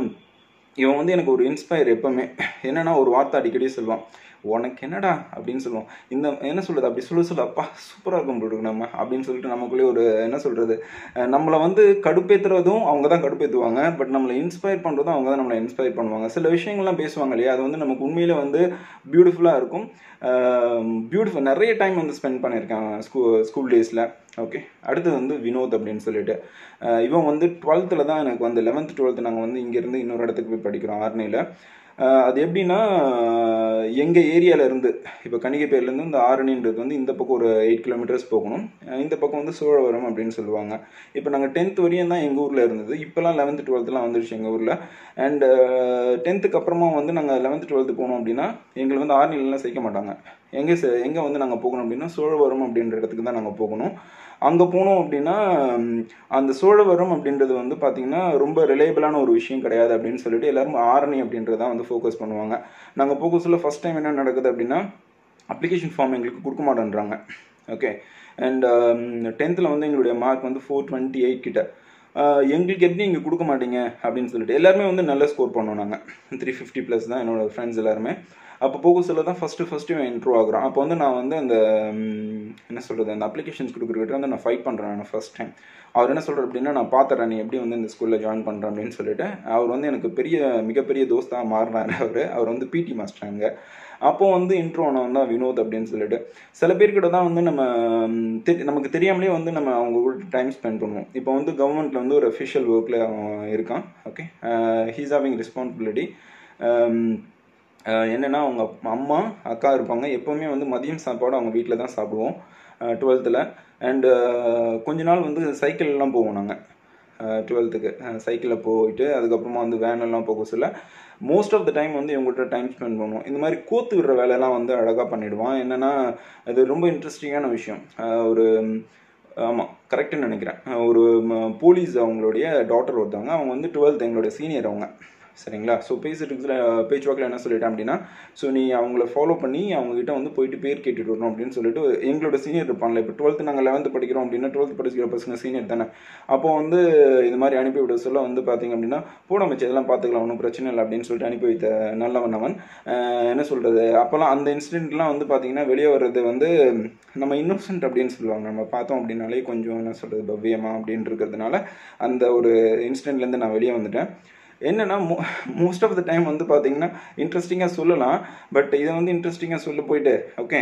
இவன் வந்து எனக்கு ஒரு இன்ஸ்பயர் எப்பவுமே. என்னென்னா ஒரு வார்த்தை அடிக்கடி சொல்லுவான். உனக்கு என்னடா அப்படின்னு சொல்லுவோம். இந்த என்ன சொல்கிறது அப்படி சொல்ல சொல்ல. அப்பா சூப்பராக இருக்கும் போட்டு நம்ம அப்படின்னு சொல்லிட்டு நமக்குள்ளே ஒரு என்ன சொல்கிறது நம்மளை வந்து கடுப்பேற்றுறதும் அவங்க தான் கடுப்பேற்றுவாங்க பட் நம்மளை இன்ஸ்பயர் பண்ணுறதும் அவங்க தான் நம்மளை இன்ஸ்பயர் பண்ணுவாங்க. சில விஷயங்கள்லாம் பேசுவாங்க இல்லையா? அது வந்து நமக்கு உண்மையில வந்து பியூட்டிஃபுல்லாக இருக்கும். பியூட்டிஃபுல் நிறைய டைம் வந்து ஸ்பெண்ட் பண்ணியிருக்கேன் ஸ்கூ ஸ்கூல் டேஸில் ஓகே அடுத்தது வந்து வினோத் அப்படின்னு சொல்லிட்டு. இவன் வந்து டுவெல்த்தில் தான் எனக்கு வந்து லெவன்த் டுவெல்த்து நாங்கள் வந்து இங்கேருந்து இன்னொரு இடத்துக்கு போய் படிக்கிறோம் ஆர்னியில் அது எப்படின்னா எங்கள் ஏரியாவிலேருந்து இப்போ கணிகைப்பேர்லேருந்து இந்த ஆரணின்றது வந்து இந்த பக்கம் ஒரு எயிட் கிலோமீட்டர்ஸ் போகணும். இந்த பக்கம் வந்து சோழவரம் அப்படின்னு சொல்லுவாங்க. இப்போ நாங்கள் டென்த் வரையும் தான் எங்கள் ஊரில் இருந்தது. இப்போலாம் லெவன்த்து டுவெல்த்துலாம் வந்துருச்சு எங்கள் ஊரில். அண்டு டென்த்துக்கு அப்புறமா வந்து நாங்கள் லெவன்த்து டுவெல்த்து போனோம் அப்படின்னா எங்களை வந்து ஆரணிலலாம் சேர்க்க மாட்டாங்க. எங்கே எங்கே வந்து நாங்கள் போகணும் அப்படின்னா சோழவரம் அப்படின்ற இடத்துக்கு தான் நாங்கள் போகணும். அங்கே போனோம் அப்படின்னா அந்த சோழவரம் அப்படின்றது வந்து பார்த்திங்கன்னா ரொம்ப ரிலேபிளான ஒரு விஷயம் கிடையாது அப்படின்னு சொல்லிட்டு எல்லாரும் ஆரணி அப்படின்றதான் வந்து ஃபோக்கஸ் பண்ணுவாங்க. நாங்கள் ஃபோக்கஸில் ஃபஸ்ட் டைம் என்ன நடக்குது அப்படின்னா அப்ளிகேஷன் ஃபார்ம் எங்களுக்கு கொடுக்க மாட்டேன்றாங்க. ஓகே அண்ட் டென்த்தில் வந்து எங்களுடைய மார்க் வந்து ஃபோர் டுவெண்ட்டி எயிட் கிட்ட எங்களுக்கு எப்படி இங்கே கொடுக்க மாட்டீங்க அப்படின்னு சொல்லிட்டு எல்லாருமே வந்து நல்ல ஸ்கோர் பண்ணோம் நாங்கள் த்ரீ ஃபிஃப்டி ப்ளஸ் தான் என்னோடய ஃப்ரெண்ட்ஸ் எல்லாருமே. அப்போ போகஸில் தான் ஃபஸ்ட்டு ஃபஸ்ட்டு இவன் இன்ட்ரோ ஆகுறான் அப்போ வந்து நான் வந்து அந்த என்ன சொல்கிறது அந்த அப்ளிகேஷன்ஸ் கொடுக்குறக்கிட்ட வந்து நான் ஃபைட் பண்ணுறேன் நான் ஃபஸ்ட் டைம் அவர் என்ன சொல்கிறார் அப்படின்னா நான் பார்த்துறேன் நீ எப்படி வந்து இந்த ஸ்கூலில் ஜாயின் பண்ணுறேன் அப்படின்னு சொல்லிட்டு அவர் வந்து எனக்கு பெரிய மிகப்பெரிய தோஸ்தாக மாறினார் அவர். அவர் வந்து பிடி மாஸ்டர் அங்கே. அப்போது வந்து இன்ட்ரோ நான் தான் வினோத் அப்படின்னு சொல்லிட்டு. சில பேர்கிட்ட தான் வந்து நம்ம தெரி நமக்கு தெரியாமலே வந்து நம்ம அவங்க கூட டைம் ஸ்பெண்ட் பண்ணுவோம். இப்போ வந்து கவர்மெண்ட்டில் வந்து ஒரு அஃபிஷியல் ஒர்க்கில் இருக்கான் ஓகே ஹீஸ் ஹேவிங் ரெஸ்பான்சிபிலிட்டி என்னென்னா அவங்க அம்மா அக்கா இருப்பாங்க. எப்போவுமே வந்து மதியம் சாப்பாடு அவங்க வீட்டில் தான் சாப்பிடுவோம். டுவெல்த்தில் அண்டு கொஞ்ச நாள் வந்து சைக்கிள்லாம் போவோம் நாங்கள் டுவெல்த்துக்கு சைக்கிளில் போயிட்டு அதுக்கப்புறமா வந்து வேனெல்லாம் போக சொல்ல மோஸ்ட் ஆஃப் த டைம் வந்து இவங்ககிட்ட டைம் ஸ்பெண்ட் பண்ணுவோம். இந்த மாதிரி கோத்து விடுற வேலையெல்லாம் வந்து அழகாக பண்ணிவிடுவான் என்னென்னா அது ரொம்ப இன்ட்ரெஸ்டிங்கான விஷயம். ஒரு ஆமாம் கரெக்டுன்னு நினைக்கிறேன். ஒரு போலீஸ் அவங்களுடைய டாட்டர் ஒருத்தவங்க. அவங்க வந்து டுவெல்த் எங்களுடைய சீனியர் அவங்க. சரிங்களா? ஸோ பேசிட்டு பேச்சுவாக்கில் என்ன சொல்லிட்டேன் அப்படின்னா ஸோ நீ அவங்கள ஃபாலோ பண்ணி அவங்ககிட்ட வந்து போயிட்டு பேர் கேட்டுட்டு வரணும் அப்படின்னு சொல்லிட்டு எங்களோட சீனியர் இருப்பாங்களே இப்போ டுவெல்த்து நாங்கள் லெவன்த்து படிக்கிறோம் அப்படின்னா டுவெல்த் படிக்கிற பசங்க சீனியர் தானே? அப்போ வந்து இது மாதிரி அனுப்பி விட சொல்ல வந்து பார்த்தீங்க அப்படின்னா போட இதெல்லாம் பார்த்துக்கலாம் ஒன்றும் பிரச்சனை இல்லை அப்படின்னு சொல்லிட்டு அனுப்பி வைத்த நல்லவன் அவன். என்ன சொல்கிறது அப்போல்லாம் அந்த இன்சிடென்ட்லாம் வந்து பார்த்தீங்கன்னா வெளியே வர்றது வந்து நம்ம இன்னோசன்ட் அப்படின்னு சொல்லுவாங்க. நம்ம பார்த்தோம் அப்படின்னாலே கொஞ்சம் என்ன சொல்கிறது பவ்யமா அப்படின்னு இருக்கிறதுனால அந்த ஒரு இன்சிடென்ட்லேருந்து நான் வெளியே வந்துட்டேன். என்னென்னா மோ மோஸ்ட் ஆஃப் த டைம் வந்து பார்த்தீங்கன்னா இன்ட்ரெஸ்டிங்காக சொல்லலாம். பட் இதை வந்து இன்ட்ரெஸ்டிங்காக சொல்ல போயிட்டு ஓகே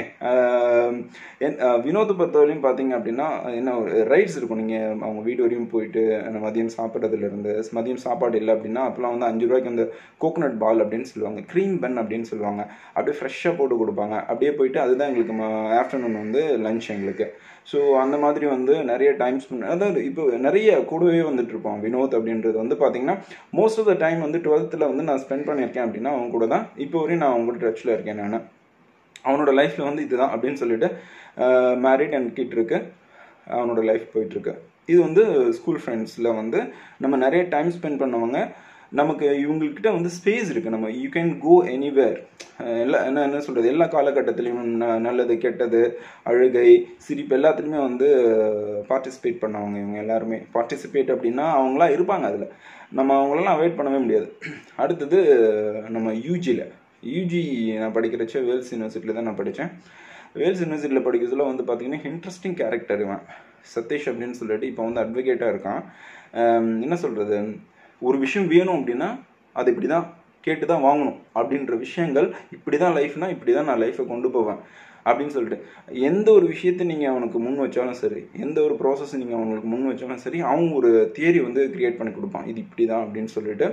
வினோத்தை பொறுத்தவரையும் பார்த்தீங்க அப்படின்னா என்ன ஒரு ரைட்ஸ் இருக்கும். நீங்கள் அவங்க வீடு வரையும் போயிட்டு மதியம் சாப்பிட்றதுலேருந்து மதியம் சாப்பாடு இல்லை அப்படின்னா அப்போலாம் வந்து அஞ்சு ரூபாய்க்கு அந்த கோகோனட் பால் அப்படின்னு சொல்லுவாங்க. க்ரீம் பன் அப்படின்னு சொல்லுவாங்க. அப்படியே ஃப்ரெஷ்ஷாக போட்டு கொடுப்பாங்க. அப்படியே போயிட்டு அதுதான் எங்களுக்கு ஆஃப்டர்நூன் வந்து லஞ்ச் எங்களுக்கு. ஸோ அந்த மாதிரி வந்து நிறைய டைம் ஸ்பெண்ட் அதாவது இப்போ நிறைய கூடவே வந்துட்டு இருப்போம் வினோத் அப்படின்றது வந்து பார்த்தீங்கன்னா மோஸ்ட் ஆஃப் த டைம் வந்து டுவெல்த்தில் வந்து நான் ஸ்பெண்ட் பண்ணியிருக்கேன் அப்படின்னா அவங்க கூட தான். இப்போ வரையும் நான் அவங்க டச்சில் இருக்கேன் நான். அவனோட லைஃப்பில் வந்து இதுதான் அப்படின்னு சொல்லிட்டு மேரிட் அண்ட் கிட் இருக்கு. அவனோட லைஃப் போயிட்டுருக்கு இது வந்து ஸ்கூல் ஃப்ரெண்ட்ஸில் வந்து நம்ம நிறைய டைம் ஸ்பெண்ட் பண்ணவங்க. நமக்கு இவங்கக்கிட்ட வந்து ஸ்பேஸ் இருக்குது நம்ம யூ கேன் கோ எனிவேர் எல்லா என்ன என்ன சொல்கிறது எல்லா காலகட்டத்திலையும் ந நல்லது கெட்டது அழுகை சிரிப்பு எல்லாத்துலேயுமே வந்து பார்ட்டிசிபேட் பண்ணவங்க இவங்க எல்லாருமே. பார்ட்டிசிபேட் அப்படின்னா அவங்களாம் இருப்பாங்க அதில். நம்ம அவங்களெல்லாம் அவாய்ட் பண்ணவே முடியாது. அடுத்தது நம்ம யூஜியில் யூஜி நான் படிக்கிறச்ச வேல்ஸ் யூனிவர்சிட்டியில் தான் நான் படித்தேன் வேல்ஸ் யூனிவர்சிட்டியில் படிக்கிறதுல வந்து பார்த்தீங்கன்னா இன்ட்ரெஸ்டிங் கேரக்டர் இவன். சதீஷ் அப்படின்னு சொல்லிட்டு இப்போ வந்து அட்வொகேட்டாக இருக்கான். என்ன சொல்கிறது ஒரு விஷயம் வேணும் அப்படின்னா அது இப்படி தான் கேட்டு தான் வாங்கணும். அப்படின்ற விஷயங்கள் இப்படி தான் லைஃப்னா இப்படி தான் நான் லைஃப்பை கொண்டு போவேன். அப்படின்னு சொல்லிட்டு எந்த ஒரு விஷயத்தை நீங்கள் அவனுக்கு முன் வச்சாலும் சரி எந்த ஒரு ப்ராசஸ் நீங்கள் அவங்களுக்கு முன் வச்சாலும் சரி அவன் ஒரு தியரி வந்து கிரியேட் பண்ணி கொடுப்பான். இது இப்படி தான் அப்படின்னு சொல்லிட்டு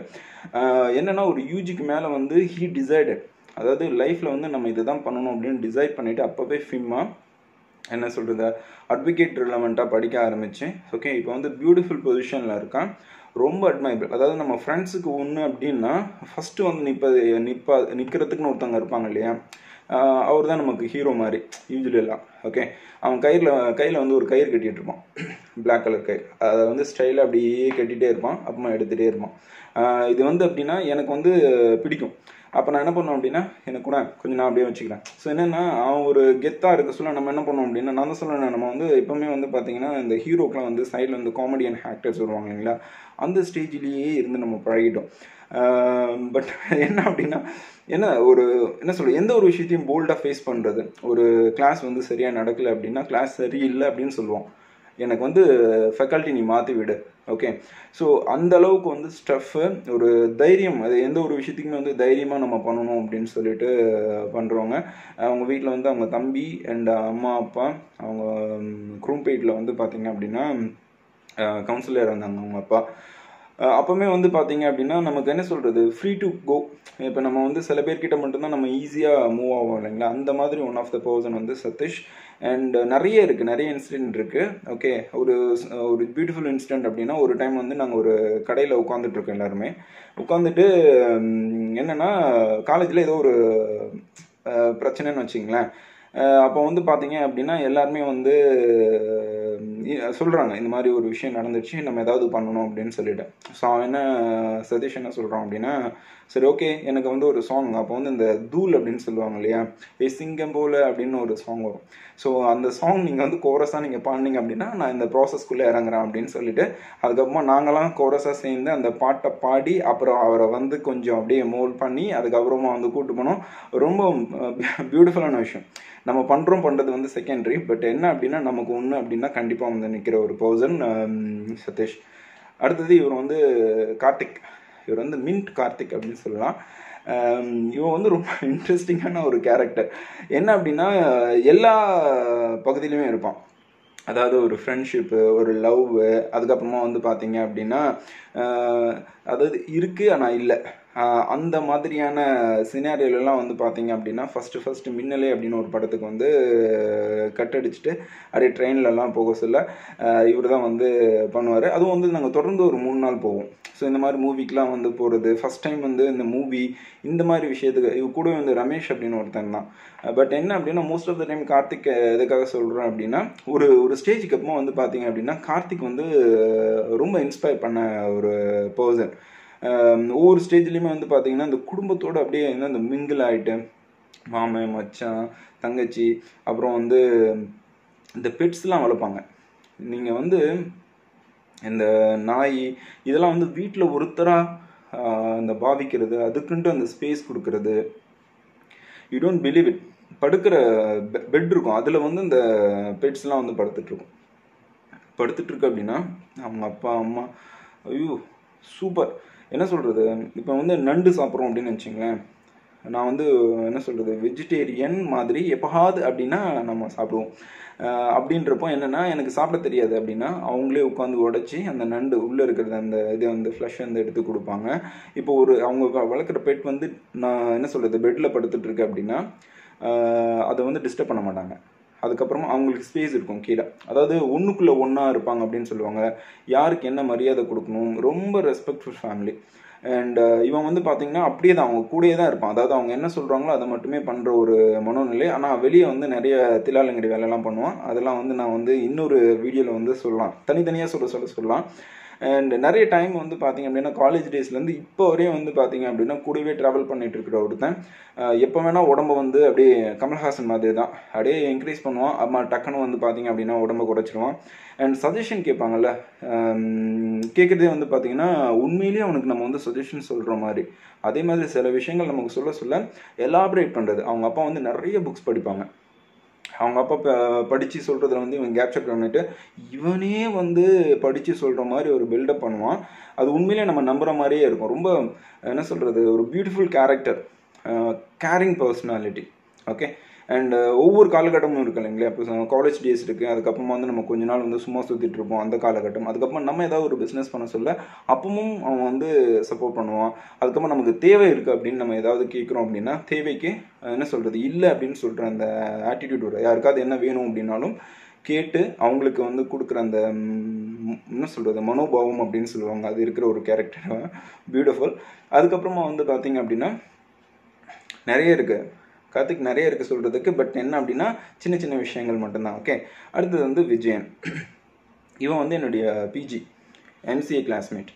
என்னென்னா ஒரு யூஜிக்கு மேலே வந்து ஹீ டிசைடட் அதாவது லைஃப்பில் வந்து நம்ம இதை தான் பண்ணணும் அப்படின்னு டிசைட் பண்ணிவிட்டு அப்போவே ஃபிம்மா என்ன சொல்கிறது அட்வொகேட் ரிலவெண்ட்டாக படிக்க ஆரம்பித்தேன் ஓகே இப்போ வந்து பியூட்டிஃபுல் பொசிஷனில் இருக்கான். ரொம்ப அட்மைபிள் அதாவது நம்ம ஃப்ரெண்ட்ஸுக்கு ஒன்று அப்படின்னா ஃபஸ்ட்டு வந்து நிற்பது நிற்பா நிற்கிறதுக்குன்னு ஒருத்தவங்க இருப்பாங்க இல்லையா? அவர் தான் நமக்கு ஹீரோ மாதிரி யூஸ்வலெல்லாம் ஓகே அவன் கயிறில் கையில் வந்து ஒரு கயிறு கட்டிகிட்டு இருப்பான். பிளாக் கலர் கயிறு. அதை வந்து ஸ்டைலாக அப்படியே கட்டிகிட்டே இருப்பான் அப்புறமா எடுத்துகிட்டே இருப்பான். இது வந்து அப்படின்னா எனக்கு வந்து பிடிக்கும். அப்போ நான் என்ன பண்ணுவேன் அப்படின்னா எனக்கு கூட கொஞ்சம் நான் அப்படியே வச்சுக்கிறேன். ஸோ என்னென்னா அவன் ஒரு கெத்தாக இருக்க சொல்ல நம்ம என்ன பண்ணுவோம் அப்படின்னா நான் தான் சொல்லுவேன் நம்ம வந்து எப்போவுமே வந்து பார்த்தீங்கன்னா இந்த ஹீரோக்கெலாம் வந்து சைடில் வந்து காமெடியன் ஆக்டர்ஸ் வருவாங்க இல்லைங்களா? அந்த ஸ்டேஜ்லேயே இருந்து நம்ம பழகிட்டோம். பட் என்ன அப்படின்னா என்ன ஒரு என்ன சொல்ல எந்த ஒரு விஷயத்தையும் போல்டாக ஃபேஸ் பண்ணுறது ஒரு கிளாஸ் வந்து சரியாக நடக்கலை அப்படின்னா கிளாஸ் சரியில்லை அப்படின்னு சொல்லுவோம் எனக்கு வந்து ஃபெக்கல்ட்டி நீ மாற்றி விடு. ஓகே ஸோ அந்த அளவுக்கு வந்து ஸ்டஃப்பு ஒரு தைரியம் அது எந்த ஒரு விஷயத்துக்குமே வந்து தைரியமாக நம்ம பண்ணணும் அப்படின்னு சொல்லிட்டு பண்ணுறவங்க அவங்க வீட்டில் வந்து அவங்க தம்பி அண்ட் அம்மா அப்பா அவங்க குரூம்பேட்டில் வந்து பார்த்திங்க அப்படின்னா கவுன்சிலர் இருந்தாங்க அவங்க அப்பா. அப்போவுமே வந்து பார்த்தீங்க அப்படின்னா நமக்கு என்ன சொல்கிறது ஃப்ரீ டு கோ இப்போ நம்ம வந்து சில பேர்கிட்ட மட்டும்தான் நம்ம ஈஸியாக மூவ் ஆகும் இல்லைங்களா? அந்த மாதிரி ஒன் ஆஃப் த பர்சன் வந்து சதீஷ் அண்ட் uh, நிறைய இருக்குது நிறைய இன்சிடென்ட் இருக்குது ஓகே ஒரு ஒரு பியூட்டிஃபுல் இன்சிடென்ட் அப்படின்னா ஒரு டைம் வந்து நாங்கள் ஒரு கடையில் உட்காந்துட்ருக்கோம் எல்லாருமே. உட்காந்துட்டு என்னென்னா காலேஜில் ஏதோ ஒரு பிரச்சனைன்னு வச்சிங்களேன் அப்போ வந்து பார்த்தீங்க அப்படின்னா எல்லாருமே வந்து சொல்கிறாங்க இந்த மாதிரி ஒரு விஷயம் நடந்துச்சு நம்ம ஏதாவது பண்ணணும் அப்படின்னு சொல்லிட்டு. ஸோ அவன் என்ன சதீஷ் என்ன சொல்கிறான் அப்படின்னா சரி ஓகே எனக்கு வந்து ஒரு சாங் அப்போ வந்து இந்த தூள் அப்படின்னு சொல்லுவாங்க இல்லையா? ஏ சிங்கம் போல அப்படின்னு ஒரு சாங் வரும். ஸோ அந்த சாங் நீங்கள் வந்து கோரஸாக நீங்கள் பாடினீங்க அப்படின்னா நான் இந்த ப்ராசஸ்க்குள்ளே இறங்குறேன் அப்படின்னு சொல்லிட்டு அதுக்கப்புறமா நாங்களாம் கோரஸாக சேர்ந்து அந்த பாட்டை பாடி அப்புறம் அவரை வந்து கொஞ்சம் அப்படியே மோல்ட் பண்ணி அதுக்கப்புறமா வந்து கூட்டு போனோம். ரொம்ப பியூட்டிஃபுல்லான விஷயம். நம்ம பண்ணுறோம் பண்ணுறது வந்து செகண்டரி பட் என்ன அப்படின்னா நமக்கு ஒன்று அப்படின்னா கண்டிப்பாக வந்து நிற்கிற ஒரு பர்சன் um, சதீஷ். அடுத்தது இவர் வந்து கார்த்திக். இவர் வந்து மின்ட் கார்த்திக் அப்படின்னு சொல்லலாம். Um, இவன் வந்து ரொம்ப இன்ட்ரெஸ்டிங்கான ஒரு கேரக்டர் என்ன அப்படின்னா எல்லா பகுதியிலுமே இருப்பான். அதாவது ஒரு ஃப்ரெண்ட்ஷிப்பு ஒரு லவ் அதுக்கப்புறமா வந்து பார்த்தீங்க அப்படின்னா uh, அதாவது இருக்குது ஆனால் இல்லை. அந்த மாதிரியான சினாரியோலலாம் வந்து பார்த்தீங்க அப்படின்னா ஃபஸ்ட்டு ஃபஸ்ட்டு மின்னலே அப்படின்னு ஒரு படத்துக்கு வந்து கட்டடிச்சுட்டு அப்படியே ட்ரெயின்லலாம் போக சொல்ல இவர் தான் வந்து பண்ணுவார். அதுவும் வந்து நாங்கள் தொடர்ந்து ஒரு மூணு நாள் போவோம். ஸோ இந்த மாதிரி மூவிக்கெலாம் வந்து போகிறது ஃபஸ்ட் டைம் வந்து இந்த மூவி இந்த மாதிரி விஷயத்துக்கு இவ கூட வந்து ரமேஷ் அப்படின்னு ஒருத்தன் தான். பட் என்ன அப்படின்னா most of the time Karthik எதுக்காக சொல்கிறேன் அப்படின்னா ஒரு ஒரு ஸ்டேஜுக்கு அப்புறமா வந்து பார்த்தீங்க அப்படின்னா கார்த்திக் வந்து ரொம்ப இன்ஸ்பயர் பண்ண ஒரு பர்சன் ஒவ்வொரு ஸ்டேஜ்லேயுமே வந்து பார்த்தீங்கன்னா அந்த குடும்பத்தோடு அப்படியே வந்து அந்த மிங்கிள் ஆகிட்டு மாமன் மச்சான் தங்கச்சி அப்புறம் வந்து இந்த பெட்ஸ்லாம் வளர்ப்பாங்க. நீங்கள் வந்து இந்த நாய் இதெல்லாம் வந்து வீட்டில் ஒருத்தராக இந்த பாவிக்கிறது அதுக்குன்ட்டு அந்த ஸ்பேஸ் கொடுக்கறது. யூ டோன்ட் பிலீவ் இட் படுக்கிற பெட் இருக்கும். அதில் வந்து இந்த பெட்ஸ்லாம் வந்து படுத்துட்ருக்கும். படுத்துட்ருக்கு அப்படின்னா அவங்க அப்பா அம்மா ஐயோ சூப்பர் என்ன சொல்கிறது இப்போ வந்து நண்டு சாப்பிட்றோம் அப்படின்னு வச்சுங்களேன் நான் வந்து என்ன சொல்கிறது வெஜிடேரியன் மாதிரி எப்போகாது அப்படின்னா நம்ம சாப்பிடுவோம். அப்படின்றப்போ என்னென்னா எனக்கு சாப்பிட தெரியாது அப்படின்னா அவங்களே உட்காந்து உடச்சி அந்த நண்டு உள்ளே இருக்கிறது அந்த இது வந்து ஃப்ளஷ் வந்து எடுத்து கொடுப்பாங்க. இப்போ ஒரு அவங்க வளர்க்குற பெட் வந்து நான் என்ன சொல்கிறது பெட்டில் படுத்துட்ருக்கு அப்படின்னா அதை வந்து டிஸ்டர்ப் பண்ண மாட்டாங்க. அதுக்கப்புறமா அவங்களுக்கு ஸ்பேஸ் இருக்கும் கீழே. அதாவது ஒன்றுக்குள்ளே ஒன்றா இருப்பாங்க அப்படின்னு சொல்லுவாங்க. யாருக்கு என்ன மரியாதை கொடுக்கணும்? ரொம்ப ரெஸ்பெக்ட்ஃபுல் ஃபேமிலி அண்ட் இவன் வந்து பார்த்தீங்கன்னா அப்படியே தான் அவங்க கூடயே தான் இருப்பான். அதாவது அவங்க என்ன சொல்கிறாங்களோ அதை மட்டுமே பண்ணுற ஒரு மனோநிலை. ஆனால் வெளியே வந்து நிறைய திலாலங்கடி வேலைலாம் பண்ணுவான். அதெல்லாம் வந்து நான் வந்து இன்னொரு வீடியோவில் வந்து சொல்லலாம். தனித்தனியாக சொல்ல சொல்ல சொல்லலாம். அண்ட் நிறைய டைம் வந்து பார்த்திங்க அப்படின்னா காலேஜ் டேஸ்லேருந்து இப்போ வரையும் வந்து பார்த்திங்க அப்படின்னா கூடவே ட்ராவல் பண்ணிட்டு இருக்கிற ஒருத்தன் எப்போ வேணால் உடம்ப வந்து அப்படியே கமல்ஹாசன் மாதிரி தான் அப்படியே என்கரேஜ் பண்ணுவான். அம்மா டக்குன்னு வந்து பார்த்திங்க அப்படின்னா உடம்ப குறைச்சிருவான். அண்ட் சஜஷன் கேட்பாங்கல்ல கேட்குறதே வந்து பார்த்திங்கன்னா உண்மையிலேயே அவனுக்கு நம்ம வந்து சஜஷன் சொல்கிற மாதிரி. அதே மாதிரி சில விஷயங்கள் நமக்கு சொல்ல சொல்ல எலாபரேட் பண்ணுறது அவங்க அப்பா வந்து நிறைய புக்ஸ் படிப்பாங்க. அவங்க அப்பா படித்து படிச்சு வந்து இவன் கேப்சர் பண்ணிட்டு இவனே வந்து படிச்சு சொல்ற மாதிரி ஒரு பில்டப் பண்ணுவான். அது உண்மையிலேயே நம்ம நம்புகிற மாதிரியே இருக்கும். ரொம்ப என்ன சொல்றது ஒரு beautiful character caring personality okay and uh, ஒவ்வொரு காலகட்டமும் இருக்கு இல்லைங்களா? இப்போ காலேஜ் டேஸ் இருக்குது அதுக்கப்புறமா வந்து நம்ம கொஞ்ச நாள் வந்து சும்மா சுற்றிட்டு இருப்போம் அந்த காலகட்டம். அதுக்கப்புறம் நம்ம ஏதாவது ஒரு பிஸ்னஸ் பண்ண சொல்ல அப்பவும் அவன் வந்து சப்போர்ட் பண்ணுவான். அதுக்கப்புறம் நமக்கு தேவை இருக்குது அப்படின்னு நம்ம ஏதாவது கேட்குறோம் அப்படின்னா தேவைக்கு என்ன சொல்கிறது இல்லை அப்படின்னு சொல்கிற அந்த ஆட்டிடியூட் யாருக்காவது என்ன வேணும் அப்படின்னாலும் கேட்டு அவங்களுக்கு வந்து கொடுக்குற அந்த என்ன சொல்கிறது மனோபாவம் அப்படின்னு சொல்லுவாங்க. அது இருக்கிற ஒரு கேரக்டர் பியூட்டிஃபுல் அதுக்கப்புறமா வந்து பார்த்தீங்க அப்படின்னா நிறைய இருக்குது கார்த்திக் நிறைய இருக்குது சொல்கிறதுக்கு பட் என்ன அப்படின்னா சின்ன சின்ன விஷயங்கள் மட்டும்தான் ஓகே அடுத்தது வந்து விஜயன். இவன் வந்து என்னுடைய பிஜி எம்சிஏ கிளாஸ்மேட்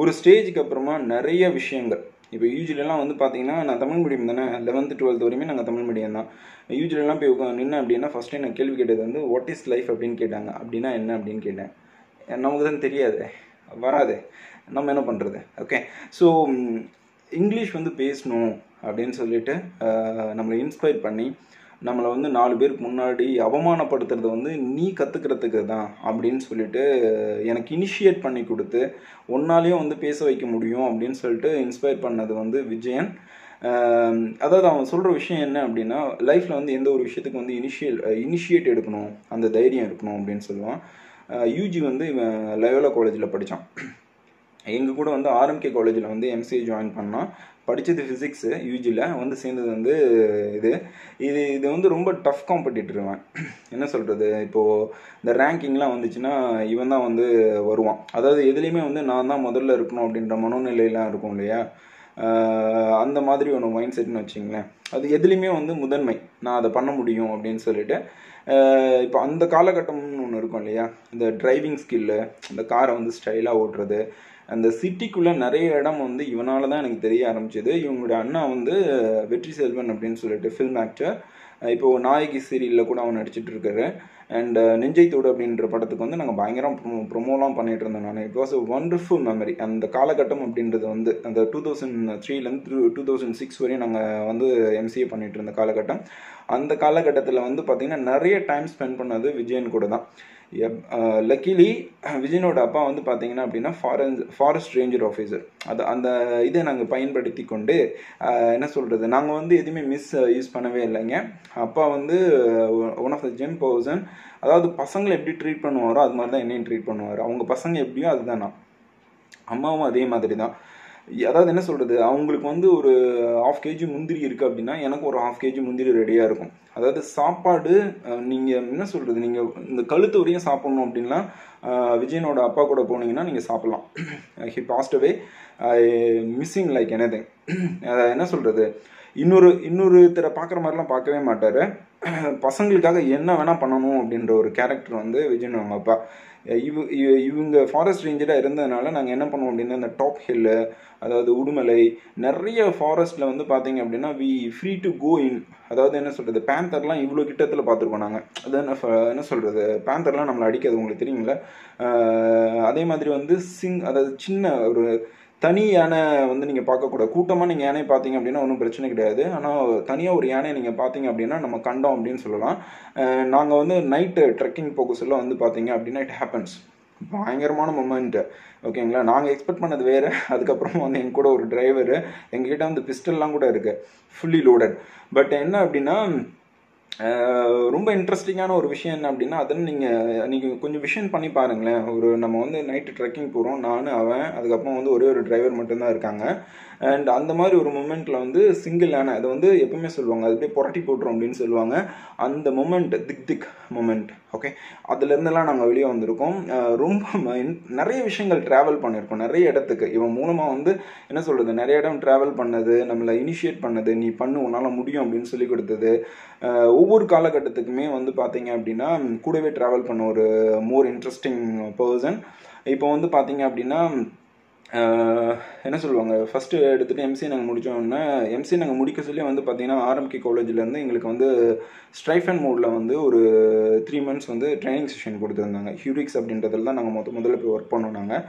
ஒரு ஸ்டேஜுக்கு அப்புறமா நிறைய விஷயங்கள். இப்போ யூஜிலெலாம் வந்து பார்த்தீங்கன்னா நான் தமிழ் மீடியம் தானே லெவன்த்து டுவெல்த் வரையுமே நாங்கள் தமிழ் மீடியம் தான். யூஜிலெலாம் போய் உட்காந்து நின்று அப்படின்னா ஃபஸ்ட்டு நான் கேள்வி கேட்டது வந்து வாட் இஸ் லைஃப் அப்படின்னு கேட்டாங்க. அப்படின்னா என்ன அப்படின்னு கேட்டேன். நமக்கு தான் தெரியாது. வராது. நம்ம என்ன பண்ணுறது ஓகே ஸோ இங்கிலீஷ் வந்து பேசணும். அப்படின்னு சொல்லிட்டு நம்மளை இன்ஸ்பைர் பண்ணி நம்மளை வந்து நாலு பேருக்கு முன்னாடி அவமானப்படுத்துறது வந்து நீ கற்றுக்கிறதுக்கு தான் அப்படின்னு சொல்லிட்டு எனக்கு இனிஷியேட் பண்ணி கொடுத்து ஒன்னாலேயும் வந்து பேச வைக்க முடியும் அப்படின்னு சொல்லிட்டு இன்ஸ்பயர் பண்ணது வந்து விஜயன். அதாவது அவன் சொல்கிற விஷயம் என்ன அப்படின்னா லைஃப்பில் வந்து எந்த ஒரு விஷயத்துக்கு வந்து இனிஷியல் இனிஷியேட் எடுக்கணும் அந்த தைரியம் இருக்கணும் அப்படின்னு சொல்லுவான். யூஜி வந்து இவன் லயோலா காலேஜில் படித்தான் எங்கள் கூட வந்து ஆர்எம்கே காலேஜில் வந்து எம்சிஏ ஜாயின் பண்ணான். படித்தது ஃபிசிக்ஸு யூஜியில் வந்து சேர்ந்தது வந்து இது. இது இது வந்து ரொம்ப டஃப் காம்படிட்டருவன் என்ன சொல்கிறது இப்போது இந்த ரேங்கிங்லாம் வந்துச்சுன்னா இவன் தான் வந்து வருவான். அதாவது எதுலேயுமே வந்து நான் தான் முதல்ல இருக்கணும் அப்படின்ற மனோநிலையெல்லாம் இருக்கும் இல்லையா? அந்த மாதிரி ஒன்று மைண்ட் செட்னு வச்சிங்களேன். அது எதுலேயுமே வந்து முதன்மை. நான் அதை பண்ண முடியும் அப்படின்னு சொல்லிட்டு இப்போ அந்த காலகட்டம்னு ஒன்று இருக்கும் இல்லையா? இந்த டிரைவிங் ஸ்கில்லு இந்த காரை வந்து ஸ்டைலாக ஓட்டுறது அந்த சிட்டிக்குள்ளே நிறைய இடம் வந்து இவனால தான் எனக்கு தெரிய ஆரம்பிச்சது. இவங்களுடைய அண்ணா வந்து வெற்றி செல்வன் அப்படின்னு சொல்லிட்டு ஃபில்ம் ஆக்டர் இப்போது நாயகி சீரியலில் கூட அவன் நடிச்சிட்டு இருக்காரு. அண்ட் நெஞ்சை தோடு அப்படின்ற படத்துக்கு வந்து நாங்கள் பயங்கரம் ப்ரொமோ ப்ரொமோலாம் பண்ணிட்டு இருந்தோம் நான். It was a wonderful memory அந்த காலகட்டம் அப்படின்றது வந்து அந்த டூ தௌசண்ட் த்ரீலேருந்து டூ தௌசண்ட் சிக்ஸ் வரையும் நாங்கள் வந்து எம்சிஏ பண்ணிட்டு இருந்த காலகட்டம். அந்த காலகட்டத்தில் வந்து பார்த்திங்கன்னா நிறைய டைம் ஸ்பெண்ட் பண்ணது விஜயன் கூட தான். லக்கிலி விஜயனோட uh, அப்பா வந்து பார்த்தீங்கன்னா அப்படின்னா ஃபாரன் ஃபாரஸ்ட் ரேஞ்சர் ஆஃபீஸர் அது அந்த இதை நாங்கள் பயன்படுத்தி கொண்டு uh, என்ன சொல்கிறது நாங்கள் வந்து எதுவுமே மிஸ் யூஸ் uh, பண்ணவே இல்லைங்க. அப்பா வந்து one of the gem person அதாவது பசங்களை எப்படி ட்ரீட் பண்ணுவாரோ அது மாதிரி தான் என்னையும் ட்ரீட் பண்ணுவார். அவங்க பசங்க எப்படியோ அதுதான் நான். அம்மாவும் அதே மாதிரி தான் அதாவது என்ன சொல்கிறது அவங்களுக்கு வந்து ஒரு ஹாஃப் கேஜி முந்திரி இருக்குது அப்படின்னா எனக்கு ஒரு ஹாஃப் கேஜி முந்திரி ரெடியாக இருக்கும். அதாவது சாப்பாடு நீங்கள் என்ன சொல்கிறது நீங்கள் இந்த கழுத்து வரையும் சாப்பிட்ணும் அப்படின்னா விஜயனோட அப்பா கூட போனீங்கன்னா நீங்கள் சாப்பிட்லாம். He passed away missing like anything என்ன சொல்கிறது இன்னொரு இன்னொருத்தரை பார்க்குற மாதிரிலாம் பார்க்கவே மாட்டார். பசங்களுக்காக என்ன வேணால் பண்ணணும் அப்படின்ற ஒரு கேரக்டர் வந்து விஜயன் அவங்க அப்பா. இவ இவ- இவங்க ஃபாரஸ்ட் ரேஞ்சராக இருந்ததுனால நாங்கள் என்ன பண்ணுவோம் அப்படின்னா இந்த டாப் ஹில்லு அதாவது உடுமலை நிறைய ஃபாரஸ்ட்டில் வந்து பார்த்தீங்க அப்படின்னா we free to go in அதாவது என்ன சொல்கிறது பேந்தர்லாம் இவ்வளோ கிட்டத்தில் பார்த்துருக்கோம் நாங்கள் அது என்ன ஃப- என்ன சொல்கிறது பேந்தர்லாம் நம்மளை அடிக்காது உங்களுக்கு தெரியுங்களா அதே மாதிரி வந்து சிங் அதாவது சின்ன ஒரு தனி யானை வந்து நீங்கள் பார்க்கக்கூடாது கூட்டமாக நீங்கள் யானை பார்த்தீங்க அப்படின்னா ஒன்றும் பிரச்சனை கிடையாது. ஆனால் தனியாக ஒரு யானை நீங்கள் பார்த்தீங்க அப்படின்னா நம்ம கண்டோம் அப்படின்னு சொல்லலாம். நாங்கள் வந்து நைட்டு ட்ரெக்கிங் போக வந்து பார்த்தீங்க அப்படின்னா இட் ஹேப்பன்ஸ் பயங்கரமான மொமெண்ட்டு ஓகேங்களா? நாங்கள் எக்ஸ்பெக்ட் பண்ணது வேறு. அதுக்கப்புறமா வந்து எங்க கூட ஒரு டிரைவர் எங்ககிட்ட வந்து பிஸ்டல்லாம் கூட இருக்குது ஃபுல்லி லோடட் பட் என்ன அப்படின்னா ரொம்ப இன்ட்ரெஸ்டிங்கான ஒரு விஷயம் என்ன அப்படின்னா அதன்னு நீங்கள் நீங்கள் கொஞ்சம் விஷயம் பண்ணி பாருங்களேன். ஒரு நம்ம வந்து நைட்டு ட்ரெக்கிங் போகிறோம் நான் அவன் அதுக்கப்புறம் வந்து ஒரே ஒரு டிரைவர் மட்டும்தான் இருக்காங்க. அண்ட் அந்த மாதிரி ஒரு மூமெண்ட்டில் வந்து சிங்கிள் ஆன அதை வந்து எப்பவுமே சொல்லுவாங்க. அது அப்படியே புரட்டி போட்டுரும் அப்படின்னு சொல்லுவாங்க. அந்த மூமெண்ட் திக் திக் மூமெண்ட் ஓகே அதுலேருந்தெல்லாம் நாங்கள் வெளியே வந்திருக்கோம். ரொம்ப நிறைய விஷயங்கள் ட்ராவல் பண்ணியிருக்கோம் நிறைய இடத்துக்கு. இவன் மூலமாக வந்து என்ன சொல்கிறது நிறைய இடம் ட்ராவல் பண்ணது நம்மளை இனிஷியேட் பண்ணது நீ பண்ணு உன்னால் முடியும் அப்படின்னு சொல்லி கொடுத்தது. ஒவ்வொரு காலகட்டத்துக்குமே வந்து பார்த்தீங்க அப்படின்னா கூடவே ட்ராவல் பண்ண ஒரு மோர் இன்ட்ரெஸ்டிங் பர்சன் இப்போ வந்து பார்த்தீங்க அப்படின்னா என்ன சொல்லுவாங்க? ஃபஸ்ட்டு எடுத்துகிட்டு எம்சி நாங்கள் முடித்தோன்னே எம்சி நாங்கள் முடிக்க சொல்லி வந்து பார்த்தீங்கன்னா ஆர்எம்கே காலேஜ்லேருந்து எங்களுக்கு வந்து ஸ்ட்ரைஃபன் மோடில் வந்து ஒரு த்ரீ மந்த்ஸ் வந்து ட்ரைனிங் செஷன் கொடுத்துருந்தாங்க. ஹியூரிக்ஸ் அப்படின்றதுல தான் நாங்கள் மொத்த முதல்ல போய் ஒர்க் பண்ணோம் நாங்கள்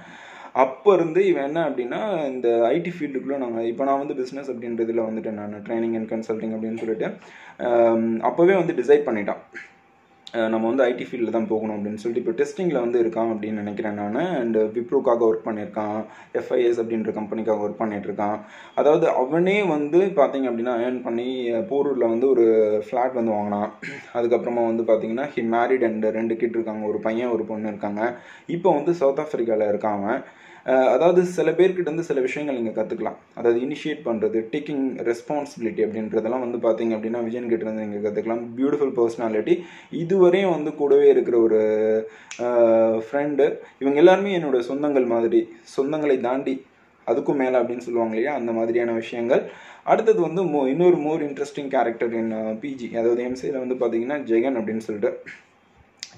அப்போ இருந்து இவன் என்ன அப்படின்னா இந்த ஐடி ஃபீல்டுக்குள்ளே நாங்கள் இப்போ நான் வந்து பிஸ்னஸ் அப்படின்றதுல வந்துட்டேன் நான் ட்ரைனிங் அண்ட் கன்சல்டிங் அப்படின்னு சொல்லிட்டு. அப்போவே வந்து டிசைட் பண்ணிட்டான். நம்ம வந்து ஐடி ஃபீல்டில் தான் போகணும் அப்படின்னு சொல்லிட்டு இப்போ டெஸ்டிங்கில் வந்து இருக்கான் அப்படின்னு நினைக்கிறேன் நான். அண்ட் விப்ரோக்காக ஒர்க் பண்ணியிருக்கான். எஃப்ஐஎஸ் அப்படின்ற கம்பெனிக்காக ஒர்க் பண்ணிட்டு இருக்கான் அதாவது அவனே வந்து பார்த்தீங்க அப்படின்னா ஏர்ன் பண்ணி போரூரில் வந்து ஒரு ஃப்ளாட் வந்து வாங்கினான். அதுக்கப்புறமா வந்து பார்த்தீங்கன்னா ஹி மேரிட் அண்ட் ரெண்டு கிட் இருக்காங்க. ஒரு பையன் ஒரு பொண்ணு இருக்காங்க. இப்போ வந்து சவுத் ஆஃப்ரிக்காவில் இருக்கான் அவன். அதாவது சில பேர்கிட்ட இருந்து சில விஷயங்கள் நீங்கள் கற்றுக்கலாம் அதாவது இனிஷியேட் பண்ணுறது டேக்கிங் ரெஸ்பான்சிபிலிட்டி அப்படின்றதெல்லாம் வந்து பார்த்தீங்க அப்படின்னா விஜயன் கிட்ட இருந்து நீங்கள் கற்றுக்கலாம் பியூட்டிஃபுல் பர்சனாலிட்டி இதுவரையும் வந்து கூடவே இருக்கிற ஒரு ஃப்ரெண்டு இவங்க எல்லாருமே என்னோட சொந்தங்கள் மாதிரி சொந்தங்களை தாண்டி அதுக்கும் மேலே அப்படின்னு சொல்லுவாங்க இல்லையா? அந்த மாதிரியான விஷயங்கள். அடுத்தது வந்து மோ இன்னொரு more interesting character in PG அதாவது எம்சியில் வந்து பார்த்தீங்கன்னா ஜெகன் அப்படின்னு சொல்லிட்டு.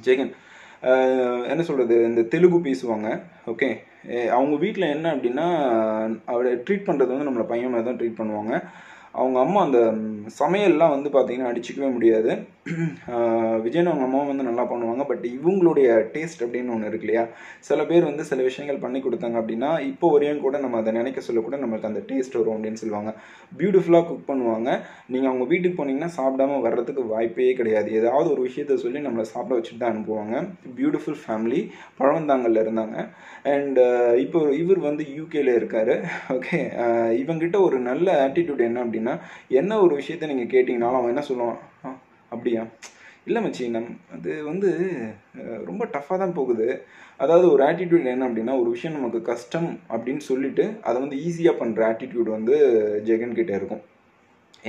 ஜெகன். என்ன சொல்கிறது இந்த தெலுங்கு பேசுவாங்க. ஓகே அவங்க வீட்டில் என்ன அப்படின்னா அவரை ட்ரீட் பண்ணுறது வந்து நம்மளை பையன் மாதிரி தான் ட்ரீட் பண்ணுவாங்க. அவங்க அம்மா அந்த சமையல்லாம் வந்து பார்த்தீங்கன்னா அடிச்சிக்கவே முடியாது. விஜயன் அவங்க அம்மாவும் வந்து நல்லா பண்ணுவாங்க. பட் இவங்களுடைய டேஸ்ட் அப்படின்னு ஒன்று இருக்கு இல்லையா? சில பேர் வந்து சில விஷயங்கள் பண்ணி கொடுத்தாங்க அப்படின்னா இப்போ வரையும் கூட நம்ம அதை நினைக்க சொல்ல கூட நம்மளுக்கு அந்த டேஸ்ட் வரும் அப்படின்னு சொல்லுவாங்க. பியூட்டிஃபுல்லாக குக் பண்ணுவாங்க. நீங்கள் அவங்க வீட்டுக்கு போனீங்கன்னா சாப்பிடாம வர்றதுக்கு வாய்ப்பே கிடையாது. ஏதாவது ஒரு விஷயத்த சொல்லி நம்மளை சாப்பிட வச்சுட்டு தான் அனுப்புவாங்க. பியூட்டிஃபுல் ஃபேமிலி பழவந்தாங்கல்ல இருந்தாங்க. அண்ட் இப்போ இவர் வந்து யூகேல இருக்காரு. ஓகே இவங்கிட்ட ஒரு நல்ல ஆட்டிடியூட் என்ன அப்படின்னா என்ன ஒரு விஷயத்த நீங்கள் கேட்டிங்கனாலும் அவன் என்ன சொல்லுவான்? அப்படியா? இல்லை மச்சி நம் அது வந்து ரொம்ப டஃப்பாக தான் போகுது. அதாவது ஒரு ஆட்டிடியூட் என்ன அப்படின்னா ஒரு விஷயம் நமக்கு கஷ்டம் அப்படின்னு சொல்லிட்டு அதை வந்து ஈஸியாக பண்ணுற ஆட்டிடியூட் வந்து ஜெகன்கிட்ட இருக்கும்.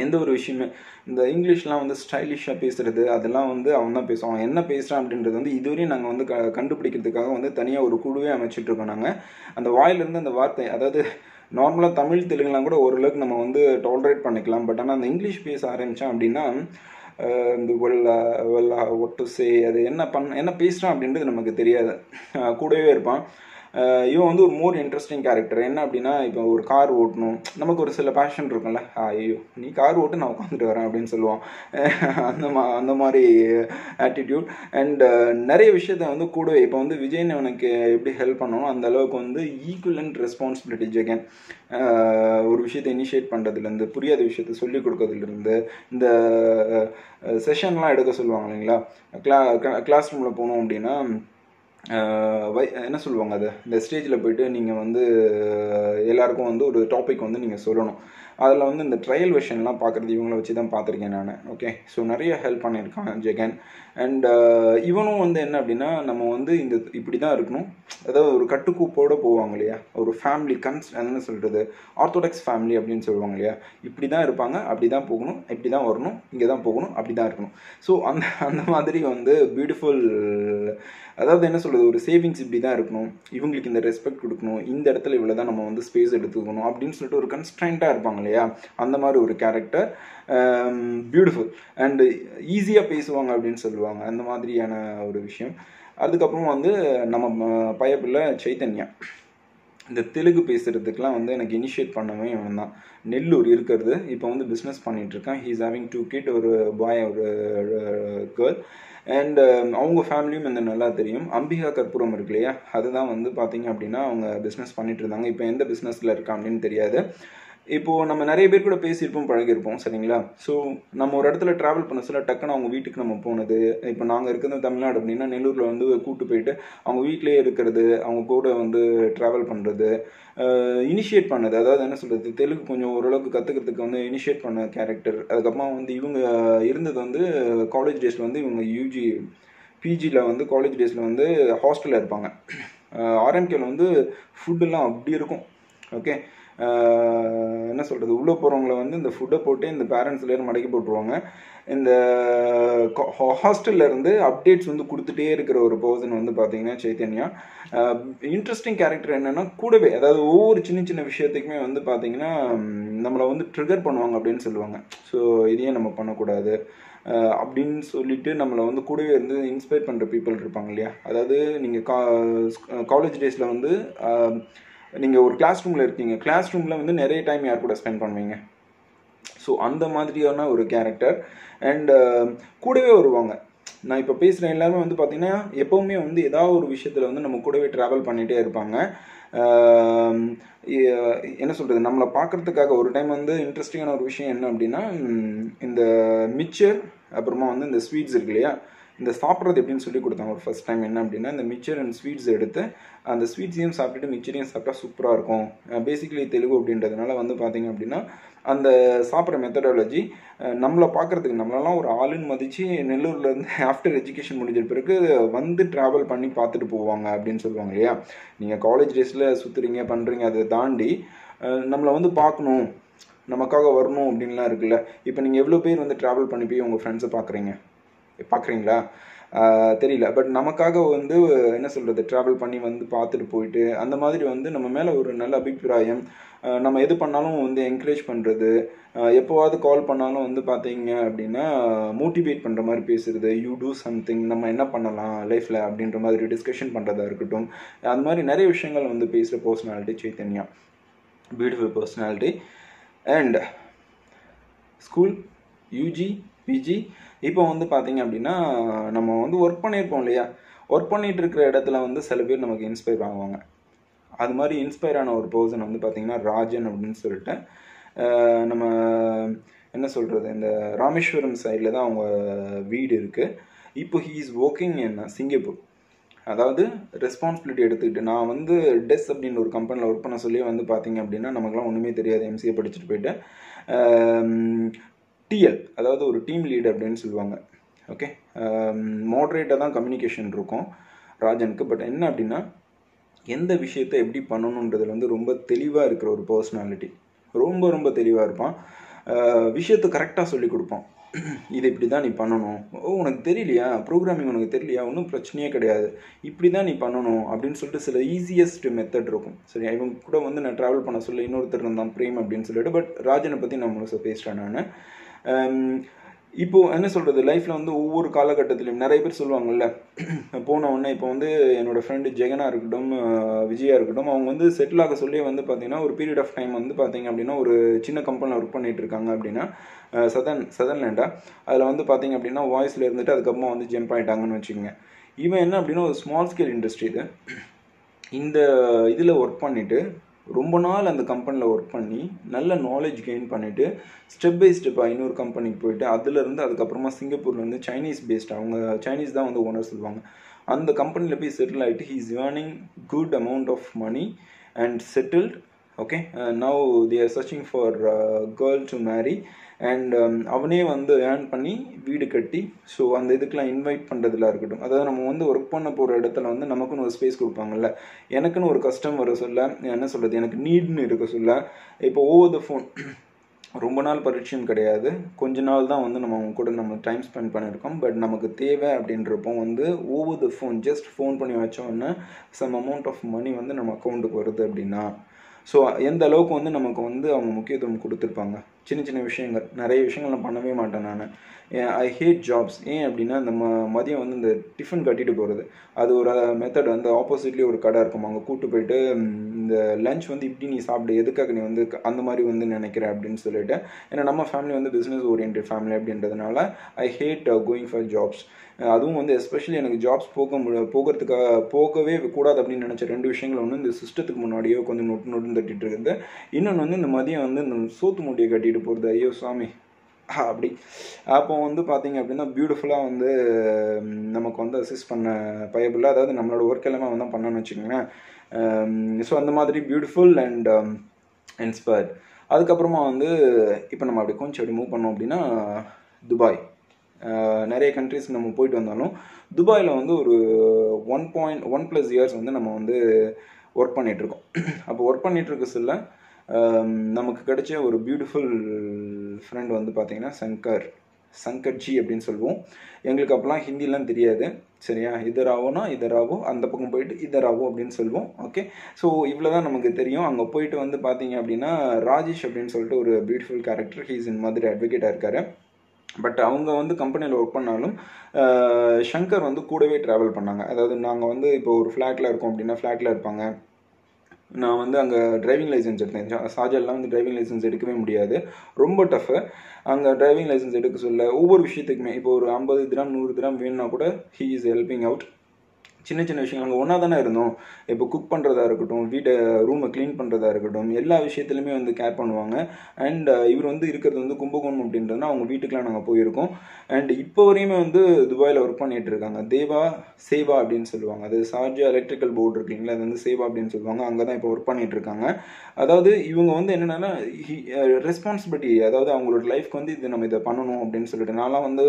எந்த ஒரு விஷயமே இந்த இங்கிலீஷ்லாம் வந்து ஸ்டைலிஷாக பேசுறது அதெல்லாம் வந்து அவன் தான் பேசுவான். அவன் என்ன பேசுகிறான் அப்படின்றது வந்து இதுவரையும் நாங்கள் வந்து க கண்டுபிடிக்கிறதுக்காக வந்து தனியாக ஒரு குழுவே அமைச்சிட்ருக்கோம் நாங்கள் அந்த வாயிலிருந்து அந்த வார்த்தை அதாவது நார்மலாக தமிழ் தெலுங்குலாம் கூட ஓரளவுக்கு நம்ம வந்து டாலரேட் பண்ணிக்கலாம். பட் ஆனால் அந்த இங்கிலீஷ் பேச ஆரம்பித்தான் அப்படின்னா இந்த வெள்ளா வெள்ளா ஒட்டு சே அது என்ன பண்ண என்ன பேசுகிறான் அப்படின்றது நமக்கு தெரியாது. கூடவே இருப்பான். இவன் வந்து ஒரு மோர் இன்ட்ரெஸ்டிங் கேரக்டர் என்ன அப்படின்னா இப்போ ஒரு கார் ஓட்டணும். நமக்கு ஒரு சில பேஷன் இருக்கும்ல. "ஆ, ஐயோ நீ கார் ஓட்டு நான் உட்காந்துட்டு வரேன் அப்படின்னு சொல்லுவான். அந்த மா அந்த மாதிரி ஆட்டிடியூட் அண்ட் நிறைய விஷயத்த வந்து கூடவே இப்போ வந்து விஜய்னு அவனுக்கு எப்படி ஹெல்ப் பண்ணணும் அந்த அளவுக்கு வந்து ஈக்குவலண்ட் ரெஸ்பான்சிபிலிட்டி ஜெகன் ஒரு விஷயத்தை இனிஷியேட் பண்ணுறதுலேருந்து புரியாத விஷயத்த சொல்லிக் கொடுக்கறதுலேருந்து இந்த செஷன்லாம் எடுக்க சொல்லுவாங்க இல்லைங்களா? கிளா கிளாஸ் ரூமில் போனோம் அப்படின்னா வை என்ன சொல்லுவாங்க அது? இந்த ஸ்டேஜில் போயிட்டு நீங்கள் வந்து எல்லாருக்கும் வந்து ஒரு டாபிக் வந்து நீங்கள் சொல்லணும். அதில் வந்து இந்த ட்ரையல் வெர்ஷன்லாம் பார்க்குறது இவங்கள வச்சு தான் பார்த்துருக்கேன் நான். ஓகே ஸோ நிறைய ஹெல்ப் பண்ணியிருக்கான் ஜெகன். அண்ட் uh, இவனும் வந்து என்ன அப்படின்னா நம்ம வந்து இந்த இப்படி தான் இருக்கணும். அதாவது ஒரு கட்டுக்கூப்போட போவாங்க இல்லையா? ஒரு ஃபேமிலி கன்ஸ் என்ன சொல்கிறது ஆர்த்தோடாக்ஸ் ஃபேமிலி அப்படின்னு சொல்லுவாங்க இல்லையா? இப்படி தான் இருப்பாங்க அப்படி தான் போகணும் இப்படி தான் வரணும் இங்கே தான் போகணும் அப்படி தான் இருக்கணும். ஸோ அந்த அந்த மாதிரி வந்து பியூட்டிஃபுல் அதாவது என்ன சொல்கிறது ஒரு சேவிங்ஸ் இப்படி தான் இருக்கணும். இவங்களுக்கு இந்த ரெஸ்பெக்ட் கொடுக்கணும். இந்த இடத்துல இவ்வளோ தான் நம்ம வந்து ஸ்பேஸ் எடுத்துக்கணும் அப்படின்னு சொல்லிட்டு ஒரு கன்ஸ்ட்ரைண்ட்டாக இருப்பாங்க இல்லையா? அந்த மாதிரி ஒரு கேரக்டர் பியூட்டிஃபுல் அண்டு ஈஸியாக பேசுவாங்க அப்படின்னு சொல்லுவாங்க. அந்த மாதிரியான ஒரு விஷயம். அதுக்கப்புறம் வந்து நம்ம பயப்பில் சைத்தன்யா இந்த தெலுங்கு பேசுகிறதுக்கெலாம் வந்து எனக்கு இனிஷியேட் பண்ணவே இவன் தான். நெல்லூர் இருக்கிறது. இப்போ வந்து பிஸ்னஸ் பண்ணிகிட்ருக்கான் ஹீஸ் ஹேவிங் டூ கிட் ஒரு பாய் ஒரு கேர்ள் அண்ட் um, அவங்க ஃபேமிலியும் இந்த நல்லா தெரியும். அம்பிகா கற்பூரம் இருக்கு இல்லையா? அதுதான் வந்து பார்த்தீங்க அப்படின்னா அவங்க பிஸ்னஸ் பண்ணிட்டு இருந்தாங்க. இப்போ எந்த பிஸ்னஸில் இருக்கா அப்படின்னு தெரியாது. இப்போது நம்ம நிறைய பேர் கூட பேசியிருப்போம் பழகிருப்போம் சரிங்களா? ஸோ நம்ம ஒரு இடத்துல ட்ராவல் பண்ண சொல்ல டக்குன்னு அவங்க வீட்டுக்கு நம்ம போனது இப்போ நாங்கள் இருக்கிறது தமிழ்நாடு அப்படின்னா நெல்லூரில் வந்து கூப்பிட்டு போயிட்டு அவங்க வீட்டிலேயே இருக்கிறது அவங்க கூட வந்து ட்ராவல் பண்ணுறது இனிஷியேட் பண்ணது. அதாவது என்ன சொல்கிறது தெலுங்கு கொஞ்சம் ஓரளவுக்கு கற்றுக்கிறதுக்கு வந்து இனிஷியேட் பண்ண கேரக்டர் அதுக்கப்புறமா வந்து இவங்க இருந்தது வந்து காலேஜ் டேஸில் வந்து இவங்க யூஜி பிஜியில் வந்து காலேஜ் டேஸில் வந்து ஹாஸ்டலில் இருப்பாங்க. ஆர்எம்கேவில் வந்து ஃபுட்டெல்லாம் அப்படி இருக்கும். ஓகே என்ன சொல்கிறது உள்ளே போகிறவங்கள வந்து இந்த ஃபுட்டை போட்டு இந்த பேரண்ட்ஸ்லேருந்து மடக்கி போட்டுருவாங்க. இந்த ஹாஸ்டல்ல இருந்து அப்டேட்ஸ் வந்து கொடுத்துட்டே இருக்கிற ஒரு பர்சன் வந்து பார்த்தீங்கன்னா சைத்தன்யா இன்ட்ரெஸ்டிங் கேரக்டர் என்னென்னா கூடவே அதாவது ஒவ்வொரு சின்ன சின்ன விஷயத்துக்குமே வந்து பார்த்தீங்கன்னா நம்மளை வந்து ட்ரிகர் பண்ணுவாங்க அப்படின்னு சொல்லுவாங்க. ஸோ இதையே நம்ம பண்ணக்கூடாது. அப்படின்னு சொல்லிட்டு நம்மளை வந்து கூடவே இருந்து இன்ஸ்பயர் பண்ணுற பீப்புள் இருப்பாங்க இல்லையா? அதாவது நீங்கள் கா காலேஜ் டேஸில் வந்து நீங்கள் ஒரு கிளாஸ் ரூமில் இருக்கீங்க. கிளாஸ் ரூமில் வந்து நிறைய டைம் யார் கூட ஸ்பெண்ட் பண்ணுவீங்க? ஸோ அந்த மாதிரியான ஒரு கேரக்டர் அண்ட் um, கூடவே வருவாங்க. நான் இப்போ பேசுகிற எல்லாருமே வந்து பார்த்தீங்கன்னா எப்போவுமே வந்து ஏதாவது ஒரு விஷயத்தில் வந்து நம்ம கூடவே ட்ராவல் பண்ணிகிட்டே இருப்பாங்க. Um, என்ன சொல்கிறது நம்மளை பார்க்கறதுக்காக ஒரு டைம் வந்து இன்ட்ரெஸ்டிங்கான ஒரு விஷயம் என்ன அப்படின்னா இந்த மிச்சர் அப்புறமா வந்து இந்த ஸ்வீட்ஸ் இருக்கு இல்லையா? இந்த சாப்பிட்றது எப்படின்னு சொல்லி கொடுத்தாங்க ஒரு ஃபர்ஸ்ட் டைம் என்ன அப்படின்னா இந்த மிச்சர் அண்ட் ஸ்வீட்ஸ் எடுத்து அந்த ஸ்வீட்ஸையும் சாப்பிட்டுட்டு மிச்சரையும் சாப்பிட்டா சூப்பராக இருக்கும். பேசிக்கலி தெலுங்கு அப்படின்றதுனால வந்து பார்த்தீங்க அப்படின்னா அந்த சாப்பிட்ற மெத்தடாலஜி நம்மளை பார்க்கறதுக்கு நம்மளெல்லாம் ஒரு ஆளுன்னு மதித்து நெல்லூர்லேருந்து ஆஃப்டர் எஜுகேஷன் முடிஞ்ச பிறகு வந்து ட்ராவல் பண்ணி பார்த்துட்டு போவாங்க அப்படின்னு சொல்லுவாங்க இல்லையா? நீங்கள் காலேஜ் டேஸில் சுற்றுறீங்க பண்ணுறீங்க அதை தாண்டி நம்மளை வந்து பார்க்கணும் நமக்காக வரணும் அப்படின்லாம் இருக்குல்ல. இப்போ நீங்கள் எவ்வளோ பேர் வந்து ட்ராவல் பண்ணி போய் உங்கள் ஃப்ரெண்ட்ஸை பார்க்குறீங்க பார்க்குறீங்களா தெரியல. பட் நமக்காக வந்து என்ன சொல்கிறது ட்ராவல் பண்ணி வந்து பார்த்துட்டு போயிட்டு அந்த மாதிரி வந்து நம்ம மேலே ஒரு நல்ல அபிப்பிராயம் நம்ம எது பண்ணாலும் வந்து என்கரேஜ் பண்ணுறது எப்போவாவது கால் பண்ணாலும் வந்து பார்த்தீங்க அப்படின்னா மோட்டிவேட் பண்ணுற மாதிரி பேசுகிறது யூ டூ சம்திங் நம்ம என்ன பண்ணலாம் லைஃப்பில் அப்படின்ற மாதிரி டிஸ்கஷன் பண்ணுறதா இருக்கட்டும் அந்த மாதிரி நிறைய விஷயங்கள் வந்து பேசுகிற personality Chaitanya beautiful personality and school UG PG இப்போ வந்து பார்த்தீங்க அப்படின்னா நம்ம வந்து ஒர்க் பண்ணியிருப்போம் இல்லையா? ஒர்க் பண்ணிட்டு இருக்கிற இடத்துல வந்து சில பேர் நமக்கு இன்ஸ்பயர் ஆகுவாங்க அது மாதிரி இன்ஸ்பயர் ஆன ஒரு பர்சன் வந்து பார்த்தீங்கன்னா ராஜன் அப்படின்னு சொல்லிட்டு நம்ம என்ன சொல்கிறது இந்த ராமேஸ்வரம் சைடில் தான் அவங்க வீடு இருக்குது இப்போ he is working in Singapore அதாவது ரெஸ்பான்சிபிலிட்டி எடுத்துக்கிட்டு நான் வந்து டெஸ் அப்படின்னு ஒரு கம்பெனியில் ஒர்க் பண்ண சொல்லி வந்து பார்த்தீங்க அப்படின்னா நமக்குலாம் ஒன்றுமே தெரியாது. எம்சிஏ படிச்சுட்டு போயிட்டு டிஎல் அதாவது ஒரு டீம் லீடர் அப்படின்னு சொல்லுவாங்க. ஓகே மாட்ரேட்டாக um, தான் கம்யூனிகேஷன் இருக்கும் ராஜனுக்கு. பட் என்ன அப்படின்னா எந்த விஷயத்தை எப்படி பண்ணணுன்றதுல வந்து ரொம்ப தெளிவாக இருக்கிற ஒரு பர்சனாலிட்டி ரொம்ப ரொம்ப தெளிவாக இருப்பான். Uh, விஷயத்தை கரெக்டாக சொல்லி கொடுப்பான். இது இப்படி தான் நீ பண்ணணும். ஓ உனக்கு தெரியலையா? ப்ரோக்ராமிங் உனக்கு தெரியலையா? ஒன்றும் பிரச்சனையே கிடையாது. இப்படி தான் நீ பண்ணணும் அப்படின்னு சொல்லிட்டு சில ஈஸியஸ்ட் மெத்தட் இருக்கும். சரி இவங்க கூட வந்து நான் ட்ராவல் பண்ண சொல்ல இன்னொருத்தர் இருந்தான் பிரேம் அப்படின்னு சொல்லிட்டு. பட் ராஜனை பற்றி நான் முழுசாக பேசுகிறேன் நான். Um, இப்போ என்ன சொல்றது லைஃப்ல வந்து ஒவ்வொரு காலகட்டத்திலையும் நிறைய பேர் சொல்லுவாங்கல்ல போன உடனே இப்போ வந்து என்னோட ஃப்ரெண்டு ஜெகனா இருக்கட்டும் விஜயா இருக்கட்டும் அவங்க வந்து செட்டில் ஆக சொல்லி வந்து பார்த்தீங்கன்னா ஒரு பீரியட் ஆஃப் டைம் வந்து பார்த்தீங்க அப்படின்னா ஒரு சின்ன கம்பெனியில் ஒர்க் பண்ணிட்டு இருக்காங்க அப்படின்னா சதன் சதன்லேண்டா அதில் வந்து பார்த்தீங்க அப்படின்னா வாய்ஸில் இருந்துட்டு அதுக்கப்புறமா வந்து ஜம்ப் ஆயிட்டாங்கன்னு வச்சுக்கோங்க. இவன் என்ன அப்படின்னா ஒரு ஸ்மால் ஸ்கேல் இண்டஸ்ட்ரி இது. இந்த இதில் ஒர்க் பண்ணிட்டு ரொம்ப நாள் அந்த கம்பெனியில் ஒர்க் பண்ணி நல்ல நாலேஜ் கெயின் பண்ணிவிட்டு ஸ்டெப் பை ஸ்டெப்பாக இன்னொரு கம்பெனிக்கு போயிட்டு அதுலேருந்து அதுக்கப்புறமா சிங்கப்பூரில் வந்து சைனீஸ் பேஸ்ட் அவங்க சைனீஸ் தான் வந்து ஓனர் சொல்லுவாங்க. அந்த கம்பெனியில் போய் செட்டில் ஆகிட்டு he is earning good amount of money and settled okay now there searching for girl to marry and அவனே வந்து ஏர்ன் பண்ணி வீடு கட்டி ஸோ அந்த இதுக்கெலாம் இன்வைட் பண்ணுறதுல இருக்கட்டும். அதாவது நம்ம வந்து ஒர்க் பண்ண போகிற இடத்துல வந்து நமக்குன்னு ஒரு ஸ்பேஸ் கொடுப்பாங்கல்ல? எனக்குன்னு ஒரு கஸ்டம் வர சொல்ல என்ன சொல்கிறது எனக்கு நீட்னு இருக்க சொல்ல. இப்போ ஓவர் த ஃபோன் ரொம்ப நாள் பரிச்சயம் கிடையாது. கொஞ்ச நாள் தான் வந்து நம்ம அவங்க கூட நம்ம டைம் ஸ்பெண்ட் பண்ணியிருக்கோம். பட் நமக்கு தேவை அப்படின்றப்போ வந்து over the phone just phone பண்ணி வச்சோன்னே சம் அமௌண்ட் ஆஃப் மணி வந்து நம்ம அக்கௌண்ட்டுக்கு வருது அப்படின்னா ஸோ எந்த அளவுக்கு வந்து நமக்கு வந்து அவங்க முக்கியத்துவம் கொடுத்துருப்பாங்க? சின்ன சின்ன விஷயங்கள். நிறைய விஷயங்கள் நான் பண்ணவே மாட்டேன் நான். ஐ ஹேட் ஜாப்ஸ் ஏன் அப்படின்னா இந்த ம மதியம் வந்து இந்த டிஃபன் கட்டிட்டு போகிறது அது ஒரு மெத்தட் வந்து ஆப்போசிட்லேயே ஒரு கடை இருக்கும். அங்கே கூட்டு போயிட்டு இந்த லஞ்ச் வந்து இப்படி நீ சாப்பிடு எதுக்காக நீ வந்து க- அந்த மாதிரி வந்து நினைக்கிற அப்படின்னு சொல்லிட்டு. ஏன்னா நம்ம ஃபேமிலி வந்து பிஸ்னஸ் ஓரியன்ட் ஃபேமிலி அப்படின்றதுனால I hate going for jobs அதுவும் வந்து எஸ்பெஷலி எனக்கு ஜாப்ஸ் போக முடி போகிறதுக்காக போகவே கூடாது அப்படின்னு நினச்ச ரெண்டு விஷயங்கள் ஒன்று இந்த சிஸ்டத்துக்கு முன்னாடியோ கொஞ்சம் நொட்டு நொட்டு தட்டிட்டு இருக்குது. இன்னொன்று வந்து இந்த மதியம் வந்து இந்த சோத்து மூட்டையை கட்டிட்டு போகிறது ஐயோ சாமி. அப்படி. அப்போ வந்து பார்த்தீங்க அப்படின்னா பியூட்டிஃபுல்லாக வந்து நமக்கு வந்து அசிஸ்ட் பண்ண பயபிளாக அதாவது நம்மளோட ஒர்க் எல்லாமே வந்து பண்ணணும்னு வச்சுக்கோங்களேன். ஸோ அந்த மாதிரி பியூட்டிஃபுல் அண்ட் இன்ஸ்பயர்ட் அதுக்கப்புறமா வந்து இப்போ நம்ம அப்படி கொஞ்சம் அப்படி மூவ் பண்ணோம் அப்படின்னா துபாய். நிறைய கண்ட்ரிஸ் நம்ம போயிட்டு வந்தாலும் துபாயில் வந்து ஒரு one point one plus years வந்து நம்ம வந்து ஒர்க் பண்ணிகிட்ருக்கோம் அப்போ ஒர்க் பண்ணிகிட்டு இருக்க சொல்ல Um, நமக்கு கிடைச்ச ஒரு பியூட்டிஃபுல் ஃப்ரெண்ட் வந்து பார்த்தீங்கன்னா சங்கர். சங்கர்ஜி அப்படின்னு சொல்லுவோம். எங்களுக்கு அப்போலாம் ஹிந்திலாம் தெரியாது. சரியா? இதராவோனா இதராவோ அந்த பக்கம் போயிட்டு இதராவோ அப்படின்னு சொல்லுவோம். ஓகே ஸோ இவ்வளோ தான் நமக்கு தெரியும். அங்கே போயிட்டு வந்து பார்த்தீங்க அப்படின்னா ராஜேஷ் அப்படின்னு சொல்லிட்டு ஒரு பியூட்டிஃபுல் கேரக்டர் ஹீஸ் இன் மாதிரி அட்வொகேட்டாக இருக்காரு. பட் அவங்க வந்து கம்பெனியில் ஒர்க் பண்ணாலும் uh, ஷங்கர் வந்து கூடவே ட்ராவல் பண்ணாங்க. அதாவது நாங்கள் வந்து இப்போ ஒரு ஃப்ளாட்டில் இருக்கோம் அப்படின்னா ஃப்ளாட்டில் இருப்பாங்க. நான் வந்து அங்கே டிரைவிங் லைசன்ஸ் எடுத்தேன். சாஜல்லாம் வந்து டிரைவிங் லைசன்ஸ் எடுக்கவே முடியாது. ரொம்ப டஃப்பு அங்கே டிரைவிங் லைசன்ஸ் எடுக்க சொல்ல ஒவ்வொரு விஷயத்துக்குமே இப்போ ஒரு ஐம்பது கிராம் நூறு கிராம் வேணும்னா கூட ஹீ இஸ் ஹெல்பிங் அவுட் சின்ன சின்ன விஷயம் அங்கே ஒன்றா தானே இருந்தோம். இப்போ குக் பண்ணுறதா இருக்கட்டும் வீட்டை ரூமை க்ளீன் பண்ணுறதா இருக்கட்டும் எல்லா விஷயத்துலையுமே வந்து கேர் பண்ணுவாங்க. அண்ட் இவர் வந்து இருக்கிறது வந்து கும்பகோணம் அப்படின்றதுனா அவங்க வீட்டுக்கெலாம் நாங்கள் போயிருக்கோம். அண்ட் இப்போ வரையுமே வந்து துபாயில் ஒர்க் பண்ணிகிட்டு இருக்காங்க. தேவா சேவா அப்படின்னு சொல்லுவாங்க. அது சார்ஜா எலக்ட்ரிக்கல் போர்டு இருக்கு இல்லைங்களா? அது வந்து சேவா அப்படின்னு சொல்லுவாங்க. அங்கே தான் இப்போ ஒர்க் பண்ணிகிட்டு இருக்காங்க. அதாவது இவங்க வந்து என்னென்னா ரெஸ்பான்சிபிலிட்டி அதாவது அவங்களோட லைஃப்க்கு வந்து இது நம்ம இதை பண்ணணும் அப்படின்னு சொல்லிட்டு. நான்லாம் வந்து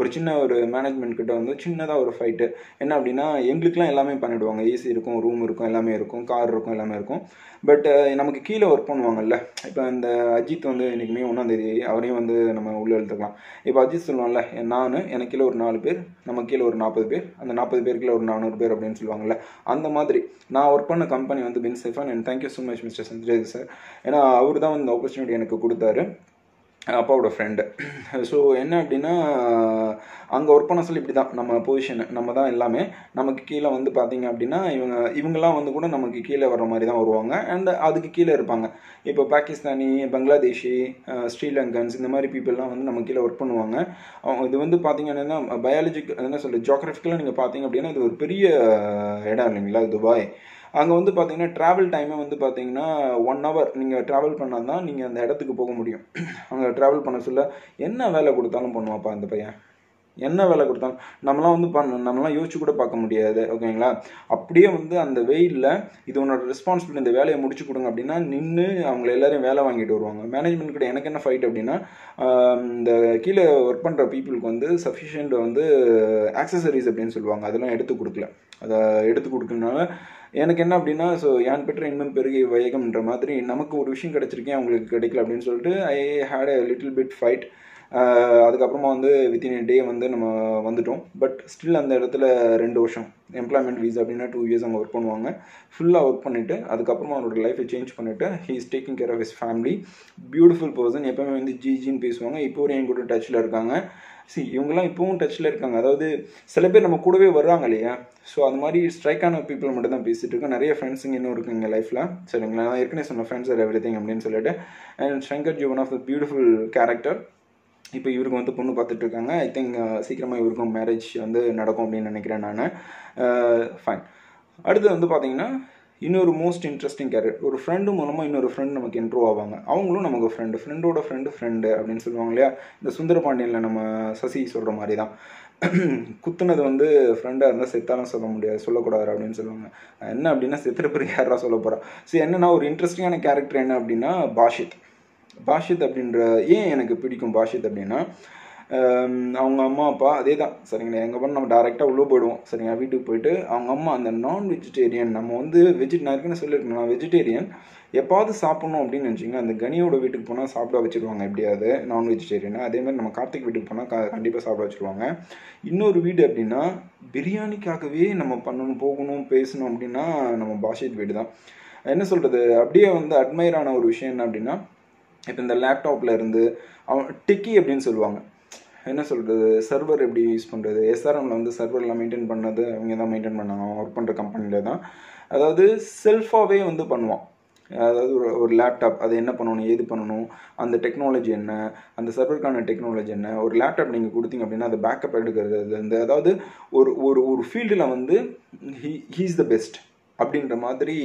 ஒரு சின்ன ஒரு மேனேஜ்மெண்ட் கிட்ட வந்து சின்னதாக ஒரு ஃபைட்டு என்ன அப்படின்னா எங்களுக்குலாம் எல்லாமே பண்ணிவிடுவாங்க ஏசி இருக்கும் ரூம் இருக்கும் எல்லாமே இருக்கும் கார் இருக்கும் எல்லாமே இருக்கும். பட் நமக்கு கீழே ஒர்க் பண்ணுவாங்கல்ல. இப்போ இந்த அஜித் வந்து இன்றைக்குமே ஒன்றாந்தேதி அவரையும் வந்து நம்ம உள்ளே எழுத்துக்கலாம் இப்போ அஜித் சொல்லுவாங்கல்ல நான் எனக்கு கீழே ஒரு நாலு பேர் நம்ம கீழே ஒரு நாற்பது பேர் அந்த நாற்பது பேருக்குள்ள ஒரு நானூறு பேர் அப்படின்னு சொல்லுவாங்கல்ல. அந்த மாதிரி நான் ஒர்க் பண்ண கம்பெனி வந்து பின் சேஃபன் and thank you so much mister Chandrej sir ஏன்னா அவர் தான் வந்து ஆப்பர்ச்சுனிட்டி எனக்கு கொடுத்தாரு. அப்பாவோட ஃப்ரெண்டு ஸோ என்ன அப்படின்னா அங்கே ஒர்க் பண்ண சொல்லி இப்படி தான் நம்ம பொசிஷன் நம்ம தான் எல்லாமே. நமக்கு கீழே வந்து பார்த்தீங்க அப்படின்னா இவங்க இவங்கெல்லாம் வந்து கூட நமக்கு கீழே வர்ற மாதிரி தான் வருவாங்க. அண்ட் அதுக்கு கீழே இருப்பாங்க. இப்போ பாகிஸ்தானி பங்களாதேஷி ஸ்ரீலங்கன்ஸ் இந்த மாதிரி பீப்புளெலாம் வந்து நம்ம கீழே ஒர்க் பண்ணுவாங்க. அவங்க இது வந்து பார்த்தீங்கன்னா பயாலஜிக் என்ன சொல்லு ஜியோகிராஃபிக்கலாக நீங்கள் பார்த்தீங்க அப்படின்னா இது ஒரு பெரிய இடம் இல்லைங்களா? துபாய். அங்கே வந்து பார்த்தீங்கன்னா ட்ராவல் டைமே வந்து பார்த்தீங்கன்னா ஒன் ஹவர் நீங்கள் ட்ராவல் பண்ணால் தான் நீங்கள் அந்த இடத்துக்கு போக முடியும். அங்கே ட்ராவல் பண்ண சொல்ல என்ன வேலை கொடுத்தாலும் பண்ணுவாப்பா அந்த பையன்? என்ன வேலை கொடுத்தாலும்? நம்மளாம் வந்து பண்ண நம்மளாம் யோசிச்சு கூட பார்க்க முடியாது ஓகேங்களா அப்படியே வந்து அந்த வெயிலில் இது உன்னோட ரெஸ்பான்சிபிலிட்டி இந்த வேலையை முடிச்சு கொடுங்க அப்படின்னா நின்று அவங்க எல்லாரையும் வேலை வாங்கிட்டு வருவாங்க. மேனேஜ்மெண்ட் கிட்ட எனக்கு என்ன ஃபைட் அப்படின்னா இந்த கீழே ஒர்க் பண்ணுற பீப்புளுக்கு வந்து சஃபிஷியண்ட் வந்து ஆக்சசரிஸ் அப்படின்னு சொல்லுவாங்க. அதெல்லாம் எடுத்து கொடுக்கல. அதை எடுத்து கொடுக்கறதுனால எனக்கு என்ன அப்படின்னா ஸோ யான் பெற்ற இன்னும் பெருகி வயகம்ன்ற மாதிரி நமக்கு ஒரு விஷயம் கிடச்சிருக்கேன் அவங்களுக்கு கிடைக்கல அப்படின்னு சொல்லிட்டு I hate a little bit fight அதுக்கப்புறமா வந்து வித்தின் டே வந்து நம்ம வந்துட்டோம். பட் ஸ்டில் அந்த இடத்துல ரெண்டு வருஷம். எம்ப்ளாய்மெண்ட் வீஸ் அப்படின்னா டூ இயர்ஸ் அங்கே ஒர்க் பண்ணுவாங்க. ஃபுல்லாக ஒர்க் பண்ணிவிட்டு அதுக்கப்புறமா அவரோட லைஃப்பை சேஞ்ச் பண்ணிவிட்டு he is taking care of his family beautiful person எப்போவுமே வந்து ஜிஜின்னு பேசுவாங்க. இப்போ வரையும் என் கூட டச்சில் இருக்காங்க. சி இவங்கெல்லாம் இப்போவும் டச்சில் இருக்காங்க. அதாவது சில பேர் நம்ம கூடவே வர்றாங்க இல்லையா? ஸோ அது மாதிரி ஸ்ட்ரைக்கான பீப்புள் மட்டும் தான் பேசிகிட்டு இருக்கோம். நிறைய ஃப்ரெண்ட்ஸுங்க இன்னும் இருக்குது எங்கள் லைஃப்பில் சரிங்களா? நான் ஏற்கனவே சொன்ன ஃப்ரெண்ட்ஸ் ஆர் எவ்ரி திங் அப்படின்னு சொல்லிட்டு. And Shankar ji one of the beautiful character இப்போ இவருக்கு வந்து பொண்ணு பார்த்துட்டு இருக்காங்க. ஐ திங்க் uh, சீக்கிரமாக இவருக்கும் மேரேஜ் வந்து நடக்கும் அப்படின்னு நினைக்கிறேன் நான். ஃபைன் uh, அடுத்து வந்து பார்த்தீங்கன்னா இன்னொரு மோஸ்ட் இன்ட்ரெஸ்டிங் கேரக்டர் ஒரு ஃப்ரெண்டு மூலமாக இன்னொரு ஃப்ரெண்ட் நமக்கு இன்ட்ரோ ஆவாங்க. அவங்களும் நமக்கு ஃப்ரெண்டு ஃப்ரெண்டோட ஃப்ரெண்டு ஃப்ரெண்டு அப்படின்னு சொல்லுவாங்க இல்லையா? இந்த சுந்தரபாண்டியனில் நம்ம சசி சொல்கிற மாதிரி தான் குத்துனது வந்து ஃப்ரெண்டாக இருந்தால் செத்தாலும் சொல்ல முடியாது சொல்லக்கூடாது அப்படின்னு சொல்லுவாங்க. என்ன அப்படின்னா செத்துட்டு பிறகு யாரா சொல்ல போகிறா சரி என்னன்னா ஒரு இன்ட்ரெஸ்டிங்கான கேரக்டர் என்ன அப்படின்னா பாஷித். பாஷித் அப்படின்ற ஏன் எனக்கு பிடிக்கும் பாஷித் அப்படின்னா Um, அவங்க அம்மா அப்பா அதே தான் சரிங்களா? எங்கள் பண்ண நம்ம டேரெக்டாக உள்ளே போயிடுவோம். சரிங்களா? வீட்டுக்கு போயிட்டு அவங்க அம்மா அந்த நான் வெஜிடேரியன் நம்ம வந்து வெஜி நான் இருக்குன்னு சொல்லியிருக்கேன் நான் வெஜிடேரியன் எப்பாவது சாப்பிட்ணும் அப்படின்னு நினச்சிங்கன்னா அந்த கனியோட வீட்டுக்கு போனால் சாப்பிட வச்சுருவாங்க எப்படியாவது? நான் வெஜிடேரியன் அதே மாதிரி நம்ம கார்த்திக் வீட்டுக்கு போனால் க கண்டிப்பாக சாப்பிட வச்சுருவாங்க. இன்னொரு வீடு அப்படின்னா பிரியாணிக்காகவே நம்ம பண்ணணும் போகணும் பேசணும் அப்படின்னா நம்ம பாஷித் வீடு தான் என்ன சொல்கிறது அப்படியே வந்து அட்மையர் ஆன ஒரு விஷயம் என்ன அப்படின்னா இப்போ இந்த லேப்டாப்பில் இருந்து அவன் டெக்கி அப்படின்னு சொல்லுவாங்க. என்ன சொல்கிறது சர்வர் எப்படி யூஸ் பண்ணுறது எஸ்ஆர்எம்மில் வந்து சர்வர்லாம் மெயின்டைன் பண்ணது அவங்க தான் மெயின்டைன் பண்ணாங்க. அவன் ஒர்க் பண்ணுற கம்பெனியில் தான். அதாவது செல்ஃபாகவே வந்து பண்ணுவான். அதாவது ஒரு ஒரு லேப்டாப் அது என்ன பண்ணணும் ஏது பண்ணணும் அந்த டெக்னாலஜி என்ன அந்த சர்வருக்கான டெக்னாலஜி என்ன ஒரு லேப்டாப் நீங்கள் கொடுத்தீங்க அப்படின்னா அதை பேக்கப் எடுக்கிறது அந்த அதாவது ஒரு ஒரு ஒரு ஃபீல்டில் வந்து ஹீ ஹீஸ் த பெஸ்ட் அப்படின்ற மாதிரி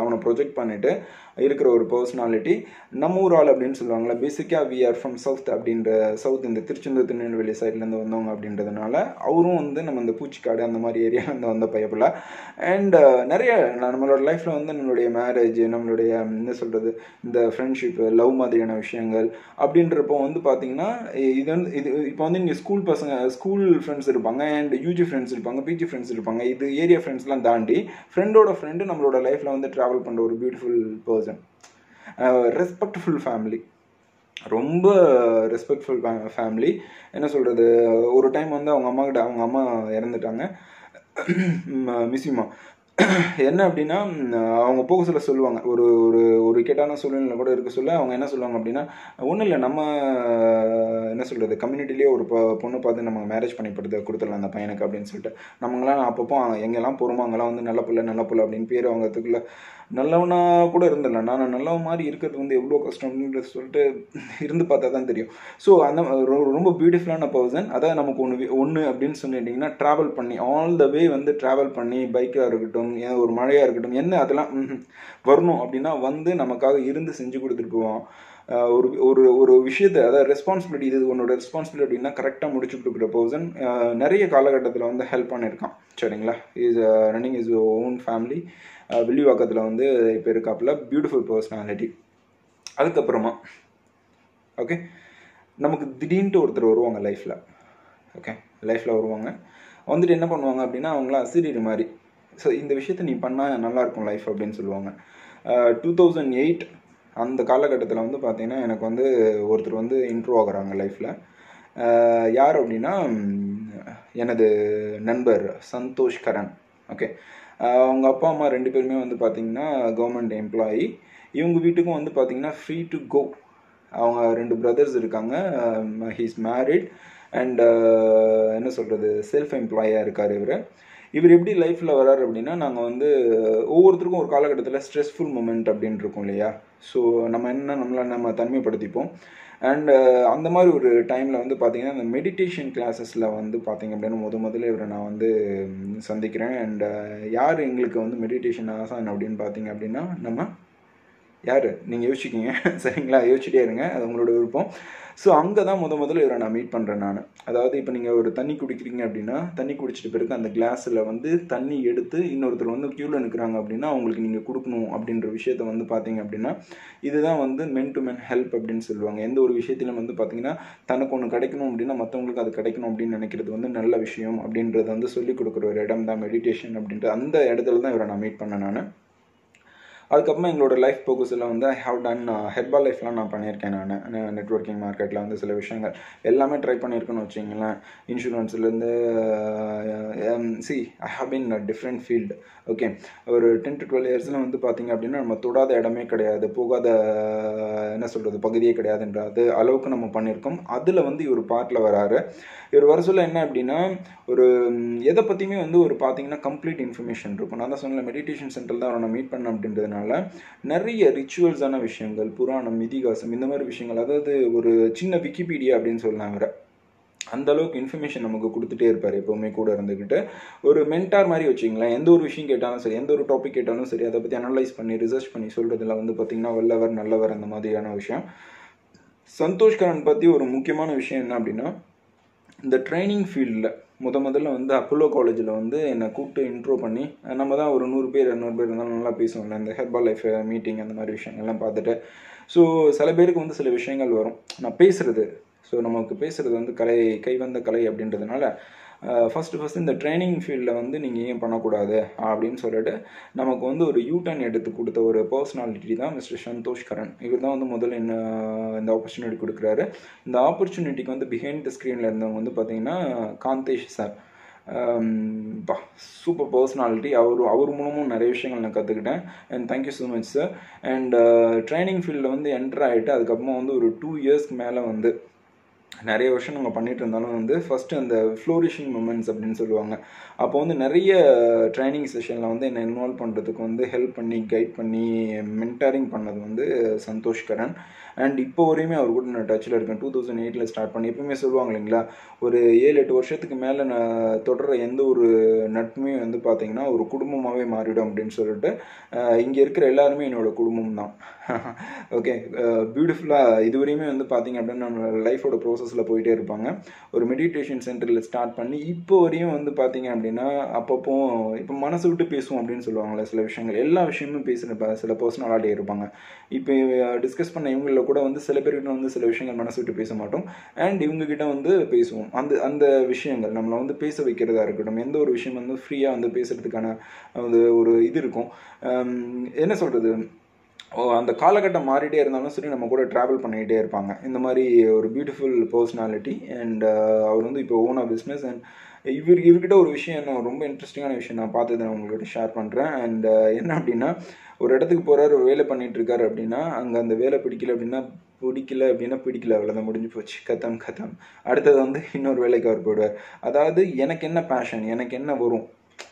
அவனை ப்ரொஜெக்ட் பண்ணிவிட்டு இருக்கிற ஒரு பர்சனாலிட்டி நம்ம ஊர் ஆள் அப்படின்னு சொல்லுவாங்களே பேசிக்காக வி ஆர் ஃப்ரம் சவுத் அப்படின்ற சவுத் இந்த திருச்செந்தூர் திருநெல்வேலி சைட்லேருந்து வந்தவங்க அப்படின்றதுனால அவரும் வந்து நம்ம இந்த பூச்சிக்காடு அந்த மாதிரி ஏரியாவிலேருந்து வந்த பயப்பில் அண்ட் uh, நிறைய நம்மளோட லைஃப்பில் வந்து நம்மளுடைய மேரேஜ் நம்மளுடைய என்ன சொல்கிறது இந்த ஃப்ரெண்ட்ஷிப் லவ் மாதிரியான விஷயங்கள் அப்படின்றப்போ வந்து பார்த்தீங்கன்னா இது வந்து இது இப்போ வந்து இங்கே ஸ்கூல் பசங்க ஸ்கூல் ஃப்ரெண்ட்ஸ் இருப்பாங்க அண்ட் யூஜி ஃப்ரெண்ட்ஸ் இருப்பாங்க பிஜி ஃப்ரெண்ட்ஸ் இருப்பாங்க. இது ஏரியா ஃப்ரெண்ட்ஸ்லாம் தாண்டி ஃப்ரெண்டோட ஃப்ரெண்டு நம்மளோட லைஃப்பில் வந்து ட்ராவல் பண்ணுற ஒரு பியூட்டிஃபுல் பர்சன் ரெஸ்பெக்ட்ஃபுல் ஃபேமிலி ரொம்ப ரெஸ்பெக்ட்ஃபுல் ஃபேமிலி என்ன சொல்கிறது ஒரு டைம் வந்து அவங்க அம்மாக்கிட்ட அவங்க அம்மா இறந்துட்டாங்க. மிஸ்ஸிமா என்ன அப்படின்னா அவங்க போக சொல்ல சொல்லுவாங்க. ஒரு ஒரு ஒரு இக்கட்டான சூழ்நிலை கூட இருக்க சொல்ல அவங்க என்ன சொல்லுவாங்க அப்படின்னா ஒன்றும் இல்லை நம்ம என்ன சொல்கிறது கம்யூனிட்டிலேயே ஒரு பொண்ணு பார்த்து நம்ம மேரேஜ் பண்ணி கொடுத்து கொடுத்துடலாம் அந்த பையனுக்கு அப்படின்னு சொல்லிட்டு. நம்மங்களாம் அப்பப்போ எங்கெல்லாம் போகிறோமோ அங்கெல்லாம் வந்து நல்ல பிள்ளை நல்ல பிள்ளை அப்படின்னு பேர் வாங்கிறதுக்குள்ள நல்லவனா கூட இருந்துடலாம். நான் நல்லவன் மாதிரி இருக்கிறது வந்து எவ்வளோ கஷ்டம் அப்படின்றது சொல்லிட்டு இருந்து பார்த்தா தான் தெரியும். ஸோ அந்த ரொம்ப பியூட்டிஃபுல்லான பர்சன் அதாவது நமக்கு ஒன்று ஒன்று அப்படின்னு சொல்லிட்டிங்கன்னா ட்ராவல் பண்ணி ஆல் த வே வந்து ட்ராவல் பண்ணி பைக்காக இருக்கட்டும் ஏன் ஒரு மழையாக இருக்கட்டும் என்ன அதெல்லாம் வரணும் அப்படின்னா வந்து நமக்காக இருந்து செஞ்சு கொடுத்துட்டு போவோம். ஒரு ஒரு ஒரு விஷயத்தை அதாவது ரெஸ்பான்சிபிலிட்டி இது உன்னோட ரெஸ்பான்சிபிலிட்டினா கரெக்டாக முடிச்சு கொடுக்குற பர்சன் நிறைய காலகட்டத்தில் வந்து ஹெல்ப் பண்ணியிருக்கான். சரிங்களா? Is running is own family வில்லிவாக்கத்தில் வந்து இப்போ இருக்காப்புல பியூட்டிஃபுல் பர்சனாலிட்டி அதுக்கப்புறமா ஓகே நமக்கு திடீர்னு ஒருத்தர் வருவாங்க லைஃப்பில் ஓகே லைஃப்பில் வருவாங்க. வந்துட்டு என்ன பண்ணுவாங்க அப்படின்னா அவங்களாம் அசிரியர் மாதிரி ஸோ இந்த விஷயத்த நீ பண்ணால் நல்லாயிருக்கும் லைஃப் அப்படின்னு சொல்லுவாங்க. டூ தௌசண்ட் எயிட் அந்த காலகட்டத்தில் வந்து பார்த்தீங்கன்னா எனக்கு வந்து ஒருத்தர் வந்து இன்ட்ரோ ஆகுறாங்க லைஃப்பில் யார் அப்படின்னா எனது நண்பர் சந்தோஷ் கரண் ஓகே அவங்க அப்பா அம்மா ரெண்டு பேருமே வந்து பார்த்திங்கன்னா கவர்மெண்ட் எம்ப்ளாயி இவங்க வீட்டுக்கும் வந்து பார்த்திங்கன்னா ஃப்ரீ டு கோ அவங்க ரெண்டு பிரதர்ஸ் இருக்காங்க. ஹீஸ் மேரிட் அண்ட் என்ன சொல்கிறது செல்ஃப் எம்ப்ளாயாக இருக்கார் இவர். இவர் எப்படி லைஃப்பில் வராரு அப்படின்னா நாங்கள் வந்து ஒவ்வொருத்தருக்கும் ஒரு காலகட்டத்தில் ஸ்ட்ரெஸ்ஃபுல் மூமெண்ட் அப்படின்னு இருக்கும் இல்லையா? ஸோ நம்ம என்ன நம்மளை நம்ம தனிமைப்படுத்திப்போம். அண்ட் uh, அந்த மாதிரி ஒரு டைமில் வந்து பார்த்திங்கன்னா இந்த மெடிடேஷன் கிளாஸஸில் வந்து பார்த்திங்க அப்படின்னா முத முதல்ல இவரை நான் வந்து சந்திக்கிறேன். அண்ட் uh, யார் எங்களுக்கு வந்து மெடிடேஷன் ஆசான் அப்படின்னு பார்த்தீங்க அப்படின்னா நம்ம யார்? நீங்கள் யோசிச்சுக்கிங்க. சரிங்களா? யோசிச்சுட்டே இருங்க. அது உங்களோட விருப்பம். ஸோ அங்கே தான் முத முதல்ல இவரை நான் மீட் பண்ணுறேன் நான். அதாவது இப்போ நீங்கள் ஒரு தண்ணி குடிக்கிறீங்க அப்படின்னா தண்ணி குடிச்சிட்டு பிறகு அந்த கிளாஸில் வந்து தண்ணி எடுத்து இன்னொருத்தர் வந்து க்யூவில் நிற்கிறாங்க அப்படின்னா அவங்களுக்கு நீங்கள் கொடுக்கணும் அப்படின்ற விஷயத்த வந்து பார்த்தீங்க அப்படின்னா இதுதான் வந்து மென் டு மென் ஹெல்ப் அப்படின்னு சொல்லுவாங்க. எந்த ஒரு விஷயத்திலும் வந்து பார்த்தீங்கன்னா தனக்கு ஒன்று கிடைக்கணும் அப்படின்னா மற்றவங்களுக்கு அது கிடைக்கணும் அப்படின்னு நினைக்கிறது வந்து நல்ல விஷயம் அப்படின்றத வந்து சொல்லிக் கொடுக்குற ஒரு இடம் தான் மெடிடேஷன் அப்படின்ற அந்த இடத்துல தான் இவரை நான் மீட் பண்ணேன் நான். அதுக்கப்புறமா எங்களோட லைஃப் போக்கஸில் வந்து ஐ ஹவ் டன் ஹெர்பல் லைஃப்லாம் நான் பண்ணியிருக்கேன் நான். நெட்ஒர்க்கிங் மார்க்கெட்டில் வந்து சில விஷயங்கள் எல்லாமே ட்ரை பண்ணியிருக்கேன்னு வச்சிங்களேன். இன்சூரன்ஸ்லேருந்து see I have been different field okay ஒரு டென் டு டுவெல் இயர்ஸில் வந்து பார்த்திங்க அப்படின்னா நம்ம தொடாத இடமே கிடையாது. போகாத என்ன சொல்கிறது பகுதியே கிடையாதுன்றது அளவுக்கு நம்ம பண்ணியிருக்கோம். அதில் வந்து இவர் பார்ட்டில் வராரு. இவர் வர சொல்ல என்ன அப்படின்னா ஒரு எதை பற்றியுமே வந்து ஒரு பார்த்தீங்கன்னா கம்ப்ளீட் இன்ஃபர்மேஷன் இருக்கும். நான் தான் சொன்னேன் மெடிடேஷன் சென்டர் தான் அவரை நான் மீட் பண்ணேன் அப்படின்றது இருக்கிறதுனால நிறைய ரிச்சுவல்ஸான விஷயங்கள் புராணம் இதிகாசம் இந்த மாதிரி விஷயங்கள் அதாவது ஒரு சின்ன விக்கிபீடியா அப்படின்னு சொல்லலாம் அவரை அந்த அளவுக்கு இன்ஃபர்மேஷன் நமக்கு கொடுத்துட்டே இருப்பார் எப்போவுமே கூட இருந்துக்கிட்டு ஒரு மென்டார் மாதிரி வச்சிங்களேன் எந்த ஒரு விஷயம் கேட்டாலும் சரி எந்த ஒரு டாபிக் கேட்டாலும் சரி அதை பற்றி அனலைஸ் பண்ணி ரிசர்ச் பண்ணி சொல்கிறதுல வந்து பார்த்திங்கன்னா வல்லவர் நல்லவர் அந்த மாதிரியான விஷயம். சந்தோஷ்கரன் பற்றி ஒரு முக்கியமான விஷயம் என்ன அப்படின்னா இந்த ட்ரைனிங் ஃபீல்டில் முத முதல்ல வந்து அப்போலோ காலேஜில் வந்து என்னை கூப்பிட்டு இன்ட்ரோ பண்ணி நம்ம தான் ஒரு நூறு பேர் இரநூறு பேர் இருந்தாலும் நல்லா பேசுவோம்ல இந்த ஹெர்பால் லைஃப் மீட்டிங் அந்த மாதிரி விஷயங்கள்லாம் பார்த்துட்டு. ஸோ சில பேருக்கு வந்து சில விஷயங்கள் வரும். நான் பேசுகிறது ஸோ நமக்கு பேசுகிறது வந்து கலை கைவந்த கலை அப்படின்றதுனால ஃபஸ்ட்டு ஃபஸ்ட்டு இந்த ட்ரைனிங் ஃபீல்டில் வந்து நீங்கள் ஏன் பண்ணக்கூடாது அப்படின்னு சொல்லிட்டு நமக்கு வந்து ஒரு யூ டர்ன் எடுத்து கொடுத்த ஒரு பர்சனாலிட்டி தான் மிஸ்டர் சந்தோஷ் கரண் இவர் தான் வந்து முதல்ல என்ன இந்த ஆப்பர்ச்சுனிட்டி கொடுக்குறாரு. இந்த ஆப்பர்ச்சுனிட்டிக்கு வந்து பிஹைண்ட் த ஸ்க்ரீனில் இருந்தவங்க வந்து பார்த்தீங்கன்னா காந்தேஷ் சார் சூப்பர் பர்சனாலிட்டி அவர் அவர் மூலமும் நிறைய விஷயங்கள் நான் கற்றுக்கிட்டேன் and thank you so much sir and training ஃபீல்டில் வந்து என்டர் ஆகிட்டு அதுக்கப்புறமா வந்து ஒரு டூ இயர்ஸ்க்கு மேலே வந்து நிறைய வருஷம் நம்ம பண்ணிட்டு இருந்தாலும் வந்து ஃபஸ்ட்டு அந்த ஃப்ளோரிஷிங் மூமெண்ட்ஸ் அப்படின்னு சொல்லுவாங்க. அப்போ வந்து நிறைய ட்ரைனிங் செஷனில் வந்து என்னை இன்வால்வ் பண்ணுறதுக்கு வந்து ஹெல்ப் பண்ணி கைட் பண்ணி மென்டாரிங் பண்ணது வந்து சந்தோஷ் கரன் அண்ட் இப்போ வரையுமே அவர் கூட நான் டச்சில் இருக்கேன். டூ தௌசண்ட் எயிட்டில் ஸ்டார்ட் பண்ணி எப்பவுமே சொல்லுவாங்க இல்லைங்களா? ஒரு ஏழு எட்டு வருஷத்துக்கு மேலே நான் தொடர எந்த ஒரு நட்புமே வந்து பார்த்தீங்கன்னா ஒரு குடும்பமாகவே மாறிடும் அப்படின்னு சொல்லிட்டு இங்கே இருக்கிற எல்லாருமே என்னோட குடும்பம் தான். ஓகே பியூட்டிஃபுல்லாக இதுவரையுமே வந்து பார்த்தீங்க அப்படின்னா நம்ம லைஃபோட ப்ரோசஸில் போயிட்டே இருப்பாங்க. ஒரு மெடிடேஷன் சென்டரில் ஸ்டார்ட் பண்ணி இப்போ வரையும் வந்து பார்த்தீங்க அப்படின்னா அப்பப்போ இப்போ மனசு விட்டு பேசுவோம் அப்படின்னு சொல்லுவாங்கள்ல சில விஷயங்கள். எல்லா விஷயமும் பேசுகிற சில பர்சனாலிட்டி இருப்பாங்க. இப்போ டிஸ்கஸ் பண்ண இவங்களில் கூட வந்து சில பேர்கிட்ட வந்து சில விஷயங்கள் மனசு விட்டு பேச மாட்டோம். அண்ட் இவங்ககிட்ட வந்து பேசுவோம். அந்த அந்த விஷயங்கள் நம்மளை வந்து பேச வைக்கிறதா இருக்கட்டும் எந்த ஒரு விஷயம் வந்து ஃப்ரீயாக வந்து பேசுகிறதுக்கான ஒரு இது இருக்கும். என்ன சொல்கிறது ஓ, அந்த காலகட்டம் மாறிட்டே இருந்தாலும் சரி நம்ம கூட ட்ராவல் பண்ணிக்கிட்டே இருப்பாங்க. இந்த மாதிரி ஒரு பியூட்டிஃபுல் பர்சனாலிட்டி அண்ட் அவர் வந்து இப்போ ஓனா பிஸ்னஸ் அண்ட் இவர் இவர்கிட்ட ஒரு விஷயம் என்ன ரொம்ப இன்ட்ரெஸ்டிங்கான விஷயம் நான் பார்த்தது நான் உங்கள்கிட்ட ஷேர் பண்ணுறேன் அண்ட் uh, என்ன அப்படின்னா ஒரு இடத்துக்கு போகிறார் ஒரு வேலை பண்ணிட்டு இருக்காரு அப்படின்னா அங்கே அந்த வேலை பிடிக்கல அப்படின்னா பிடிக்கல அப்படின்னா பிடிக்கல அவ்வளோதான் முடிஞ்சு போச்சு. கத்தம் கத்தம் அடுத்தது வந்து இன்னொரு வேலைக்கு அவர் போயிடுவார். அதாவது எனக்கு என்ன பேஷன் எனக்கு என்ன வரும்?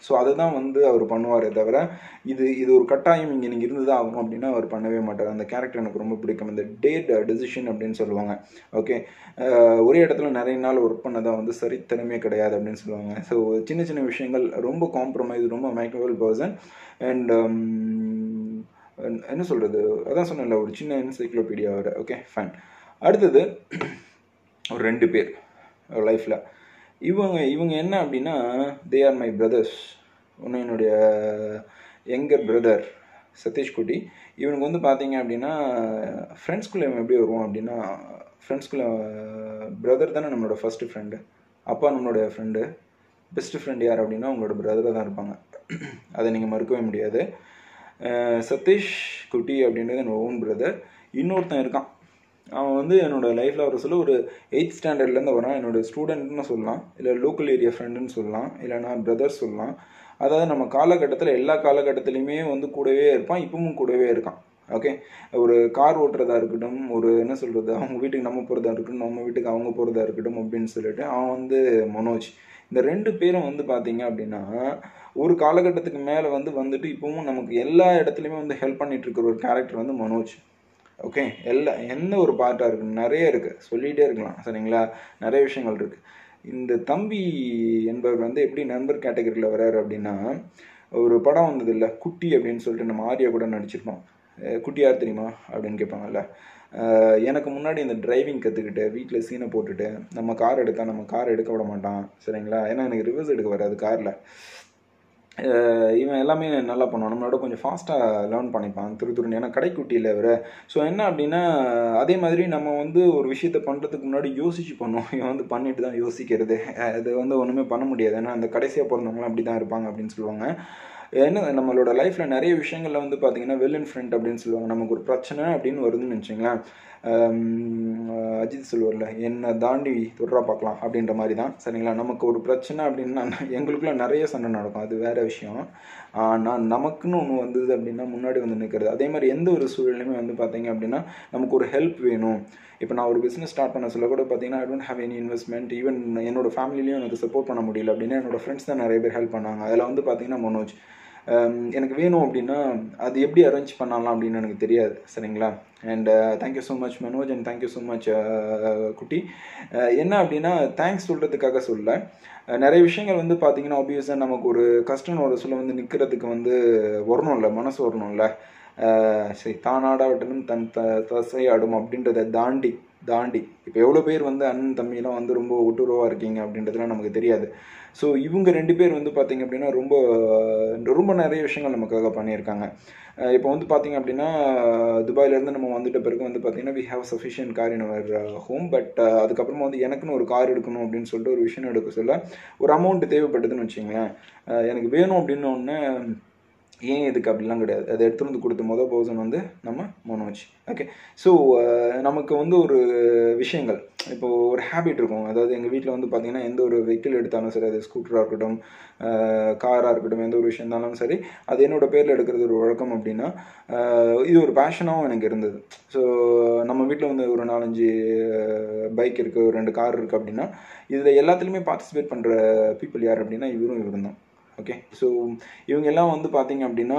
ஸோ அதை தான் வந்து அவர் பண்ணுவாரே தவிர இது இது ஒரு கட்டாயம் இங்கே நீங்கள் இருந்து தான் ஆகணும் அப்படின்னா அவர் பண்ணவே மாட்டார். அந்த கேரக்டர் எனக்கு ரொம்ப பிடிக்கும். இந்த டேட் டெசிஷன் அப்படின்னு சொல்லுவாங்க. ஓகே ஒரே இடத்துல நிறைய நாள் ஒர்க் பண்ணதான் வந்து சரித்திரமே கிடையாது அப்படின்னு சொல்லுவாங்க. ஸோ சின்ன சின்ன விஷயங்கள் ரொம்ப காம்ப்ரமைஸ் ரொம்ப மைக்ரோவல் பர்சன் அண்ட் என்ன சொல்கிறது அதான் சொன்னேன்ல ஒரு சின்ன என்சைக்ளோபீடியா அவர் ஓகே ஃபைன் அடுத்தது ஒரு ரெண்டு பேர் லைஃப்பில் இவங்க இவங்க என்ன அப்படின்னா தே ஆர் மை பிரதர்ஸ் ஒன்று என்னுடைய யங்கர் பிரதர் சதீஷ்குட்டி இவனுக்கு வந்து பார்த்தீங்க அப்படின்னா ஃப்ரெண்ட்ஸ்குள்ளே இவன் எப்படி வருவான் அப்படின்னா ஃப்ரெண்ட்ஸ்குள்ளே பிரதர் தானே நம்மளோட ஃபஸ்ட்டு ஃப்ரெண்டு அப்பா நம்மளுடைய ஃப்ரெண்டு பெஸ்ட் ஃப்ரெண்டு யார் அப்படின்னா உங்களோட பிரதராக தான் இருப்பாங்க. அதை நீங்கள் மறுக்கவே முடியாது. சதீஷ் குட்டி அப்படின்றது என்னோட ஓன் பிரதர் இன்னொருத்தன் இருக்கான். அவன் வந்து என்னோடய லைஃப்பில் அவர் சொல்ல ஒரு எயித் ஸ்டாண்டர்ட்லேருந்து வரான் என்னோட ஸ்டூடெண்ட்னு சொல்லலாம். இல்லை லோக்கல் ஏரியா ஃப்ரெண்டுன்னு சொல்லலாம். இல்லைனா பிரதர் சொல்லலாம். அதாவது நம்ம காலகட்டத்தில் எல்லா காலகட்டத்துலையுமே வந்து கூடவே இருப்பான். இப்பவும் கூடவே இருக்கான். ஓகே ஒரு கார் ஓட்டுறதா இருக்கட்டும் ஒரு என்ன சொல்கிறது அவங்க வீட்டுக்கு நம்ம போகிறதா இருக்கட்டும் நம்ம வீட்டுக்கு அவங்க போகிறதா இருக்கட்டும் அப்படின்னு சொல்லிட்டு அவன் வந்து மனோஜ். இந்த ரெண்டு பேரும் வந்து பார்த்தீங்க அப்படின்னா ஒரு காலகட்டத்துக்கு மேலே வந்து வந்துட்டு இப்பவும் நமக்கு எல்லா இடத்துலையுமே வந்து ஹெல்ப் பண்ணிட்டு இருக்கிற ஒரு கேரக்டர் வந்து மனோஜ். ஓகே எல்லா என்ன ஒரு பார்ட்டாக இருக்குது நிறைய இருக்குது சொல்லிகிட்டே இருக்கலாம் சரிங்களா? நிறைய விஷயங்கள் இருக்குது இந்த தம்பி என்பவர் வந்து எப்படி நண்பர் கேட்டகரியில் வர்றாரு அப்படின்னா ஒரு படம் வந்தது இல்லை குட்டி அப்படின்னு சொல்லிட்டு நம்ம ஆரியா கூட நடிச்சிருப்போம். குட்டி யார் தெரியுமா? அப்படின்னு கேட்பாங்கல்ல. எனக்கு முன்னாடி இந்த டிரைவிங் கற்றுக்கிட்டு வீட்டில் சீனை போட்டுட்டு நம்ம கார் எடுத்தால் நம்ம கார் எடுக்க விட மாட்டான் சரிங்களா? ஏன்னா எனக்கு ரிவர்ஸ் எடுக்க வராது காரில் இவன் எல்லாமே நல்லா பண்ணுவான். நம்மளோட கொஞ்சம் ஃபாஸ்ட்டாக லேர்ன் பண்ணிப்பான். திரு திருன்னு. ஏன்னா கடைக்குட்டியில் வர ஸோ என்ன அப்படின்னா அதே மாதிரி நம்ம வந்து ஒரு விஷயத்த பண்ணுறதுக்கு முன்னாடி யோசிச்சு பண்ணுவோம். இவன் வந்து பண்ணிட்டு தான் யோசிக்கிறது. அது வந்து ஒன்றுமே பண்ண முடியாது. ஏன்னா அந்த கடைசியாக பிறந்தவங்களாம் அப்படி தான் இருப்பாங்க அப்படின்னு சொல்லுவாங்க. ஏன்னா நம்மளோட லைஃப்பில் நிறைய விஷயங்களில் வந்து பார்த்தீங்கன்னா வெல் இன் ஃப்ரெண்ட் அப்படின்னு சொல்லுவாங்க. நமக்கு ஒரு பிரச்சனை அப்படின்னு வருதுன்னு வச்சுங்களேன் அஜித் சொல்லுவார்ல என்னை தாண்டி தொடரா பார்க்கலாம் அப்படின்ற மாதிரி தான் சரிங்களா? நமக்கு ஒரு பிரச்சனை அப்படின்னா எங்களுக்குள்ள நிறைய சண்டை நடக்கும். அது வேற விஷயம். ஆனால் நமக்குன்னு ஒன்று வந்தது அப்படின்னா முன்னாடி வந்து நிற்கிறது அதே மாதிரி எந்த ஒரு சூழ்நிலையுமே வந்து பார்த்தீங்க அப்படின்னா நமக்கு ஒரு ஹெல்ப் வேணும். இப்போ நான் ஒரு பிஸ்னஸ் ஸ்டார்ட் பண்ண சொல்ல கூட பார்த்தீங்கன்னா I don't have any investment even என்னோட ஃபேமிலிலையும் எனக்கு சப்போர்ட் பண்ண முடியல. அப்படின்னா என்னோட ஃப்ரெண்ட்ஸ் தான் நிறைய பேர் ஹெல்ப் பண்ணாங்க. அதில் வந்து பார்த்தீங்கன்னா மனோஜ் Um, எனக்கு வேணும் அப்படின்னா அது எப்படி அரேஞ்ச் பண்ணலாம் அப்படின்னு எனக்கு தெரியாது சரிங்களா? And thank you so much Manoj and thank you so much குட்டி. Uh, என்ன அப்படின்னா தேங்க்ஸ் சொல்கிறதுக்காக சொல்ல. Uh, நிறைய விஷயங்கள் வந்து பார்த்தீங்கன்னா ஆப்வியஸாக நமக்கு ஒரு கஷ்டம் சொல்ல வந்து நிற்கிறதுக்கு வந்து வரணும்ல மனசு வரணும்ல. Uh, சரி தானாடாவட்டனும் தன் த தசையாடும் அப்படின்றத தாண்டி தாண்டி. இப்போ எவ்வளோ பேர் வந்து அண்ணன் தம்பியெல்லாம் வந்து ரொம்ப ஒட்டுறவாக இருக்கீங்க அப்படின்றதுலாம் நமக்கு தெரியாது. ஸோ இவங்க ரெண்டு பேர் வந்து பார்த்திங்க அப்படின்னா ரொம்ப ரொம்ப நிறைய விஷயங்கள் நமக்காக பண்ணியிருக்காங்க. இப்போ வந்து பார்த்தீங்க அப்படின்னா துபாயிலேருந்து நம்ம வந்துட்ட பிறகு வந்து பார்த்தீங்கன்னா we have sufficient car in our home but அதுக்கப்புறமா வந்து எனக்குன்னு ஒரு கார் எடுக்கணும் அப்படின்னு சொல்லிட்டு ஒரு விஷயம் எடுக்க சொல்ல ஒரு அமௌண்ட் தேவைப்பட்டதுன்னு வச்சுங்களேன். எனக்கு வேணும் அப்படின்னு ஒன்று ஏன் இதுக்கு அப்படிலாம் கிடையாது. அதை எடுத்துகிட்டு வந்து கொடுத்த மொதல் பர்சன் வந்து நம்ம மனோஜ். ஓகே ஸோ நமக்கு வந்து ஒரு விஷயங்கள். இப்போது ஒரு ஹேபிட் இருக்கும். அதாவது எங்கள் வீட்டில் வந்து பார்த்திங்கன்னா எந்த ஒரு வெஹிக்கிள் எடுத்தாலும் சரி அது ஸ்கூட்டராக இருக்கட்டும் காராக இருக்கட்டும் எந்த ஒரு விஷயம் இருந்தாலும் சரி அது என்னோட பேரில் எடுக்கிறது ஒரு வழக்கம் அப்படின்னா இது ஒரு பேஷனாகவும் எனக்கு இருந்தது. ஸோ நம்ம வீட்டில் வந்து ஒரு நாலஞ்சு பைக் இருக்குது ஒரு ரெண்டு கார் இருக்குது அப்படின்னா இதில் எல்லாத்துலேயுமே பார்ட்டிசிபேட் பண்ணுற பீப்புள் யார் அப்படின்னா இவரும் இவரும் தான் ஓகே ஸோ இவங்க எல்லாம் வந்து பார்த்தீங்க அப்படின்னா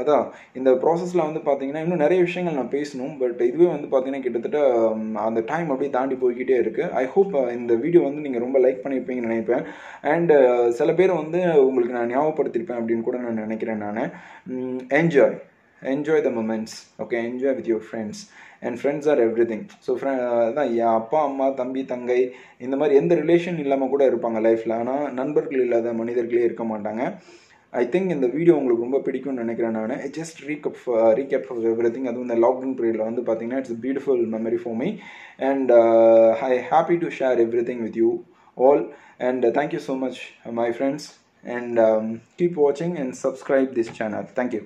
அதான் இந்த ப்ராசஸில் வந்து பார்த்தீங்கன்னா இன்னும் நிறைய விஷயங்கள் நான் பேசணும் பட் இதுவே வந்து பார்த்தீங்கன்னா கிட்டத்தட்ட அந்த டைம் அப்படியே தாண்டி போய்கிட்டே இருக்குது ஐ ஹோப் இந்த வீடியோ வந்து நீங்கள் ரொம்ப லைக் பண்ணியிருப்பீங்கன்னு நினைப்பேன். அண்ட் சில பேர் வந்து உங்களுக்கு நான் ஞாபகப்படுத்தியிருப்பேன் அப்படின்னு கூட நான் நினைக்கிறேன் நான். Enjoy enjoy the moments okay enjoy with your friends and friends are everything so அதான் என் அப்பா அம்மா தம்பி தங்கை இந்த மாதிரி எந்த ரிலேஷன் இல்லாமல் கூட இருப்பாங்க லைஃப்பில் ஆனால் நண்பர்கள் இல்லாத மனிதர்களே இருக்க மாட்டாங்க. ஐ திங்க் இந்த வீடியோ உங்களுக்கு ரொம்ப பிடிக்கும்னு நினைக்கிறேன் நான். Just recap recap of everything அதுவும் இந்த லாக்டவுன் பீரியடில் வந்து பார்த்தீங்கன்னா it's beautiful memory for me and I happy to share everything with you all and thank you so much my friends and keep வாட்சிங் and subscribe this channel thank you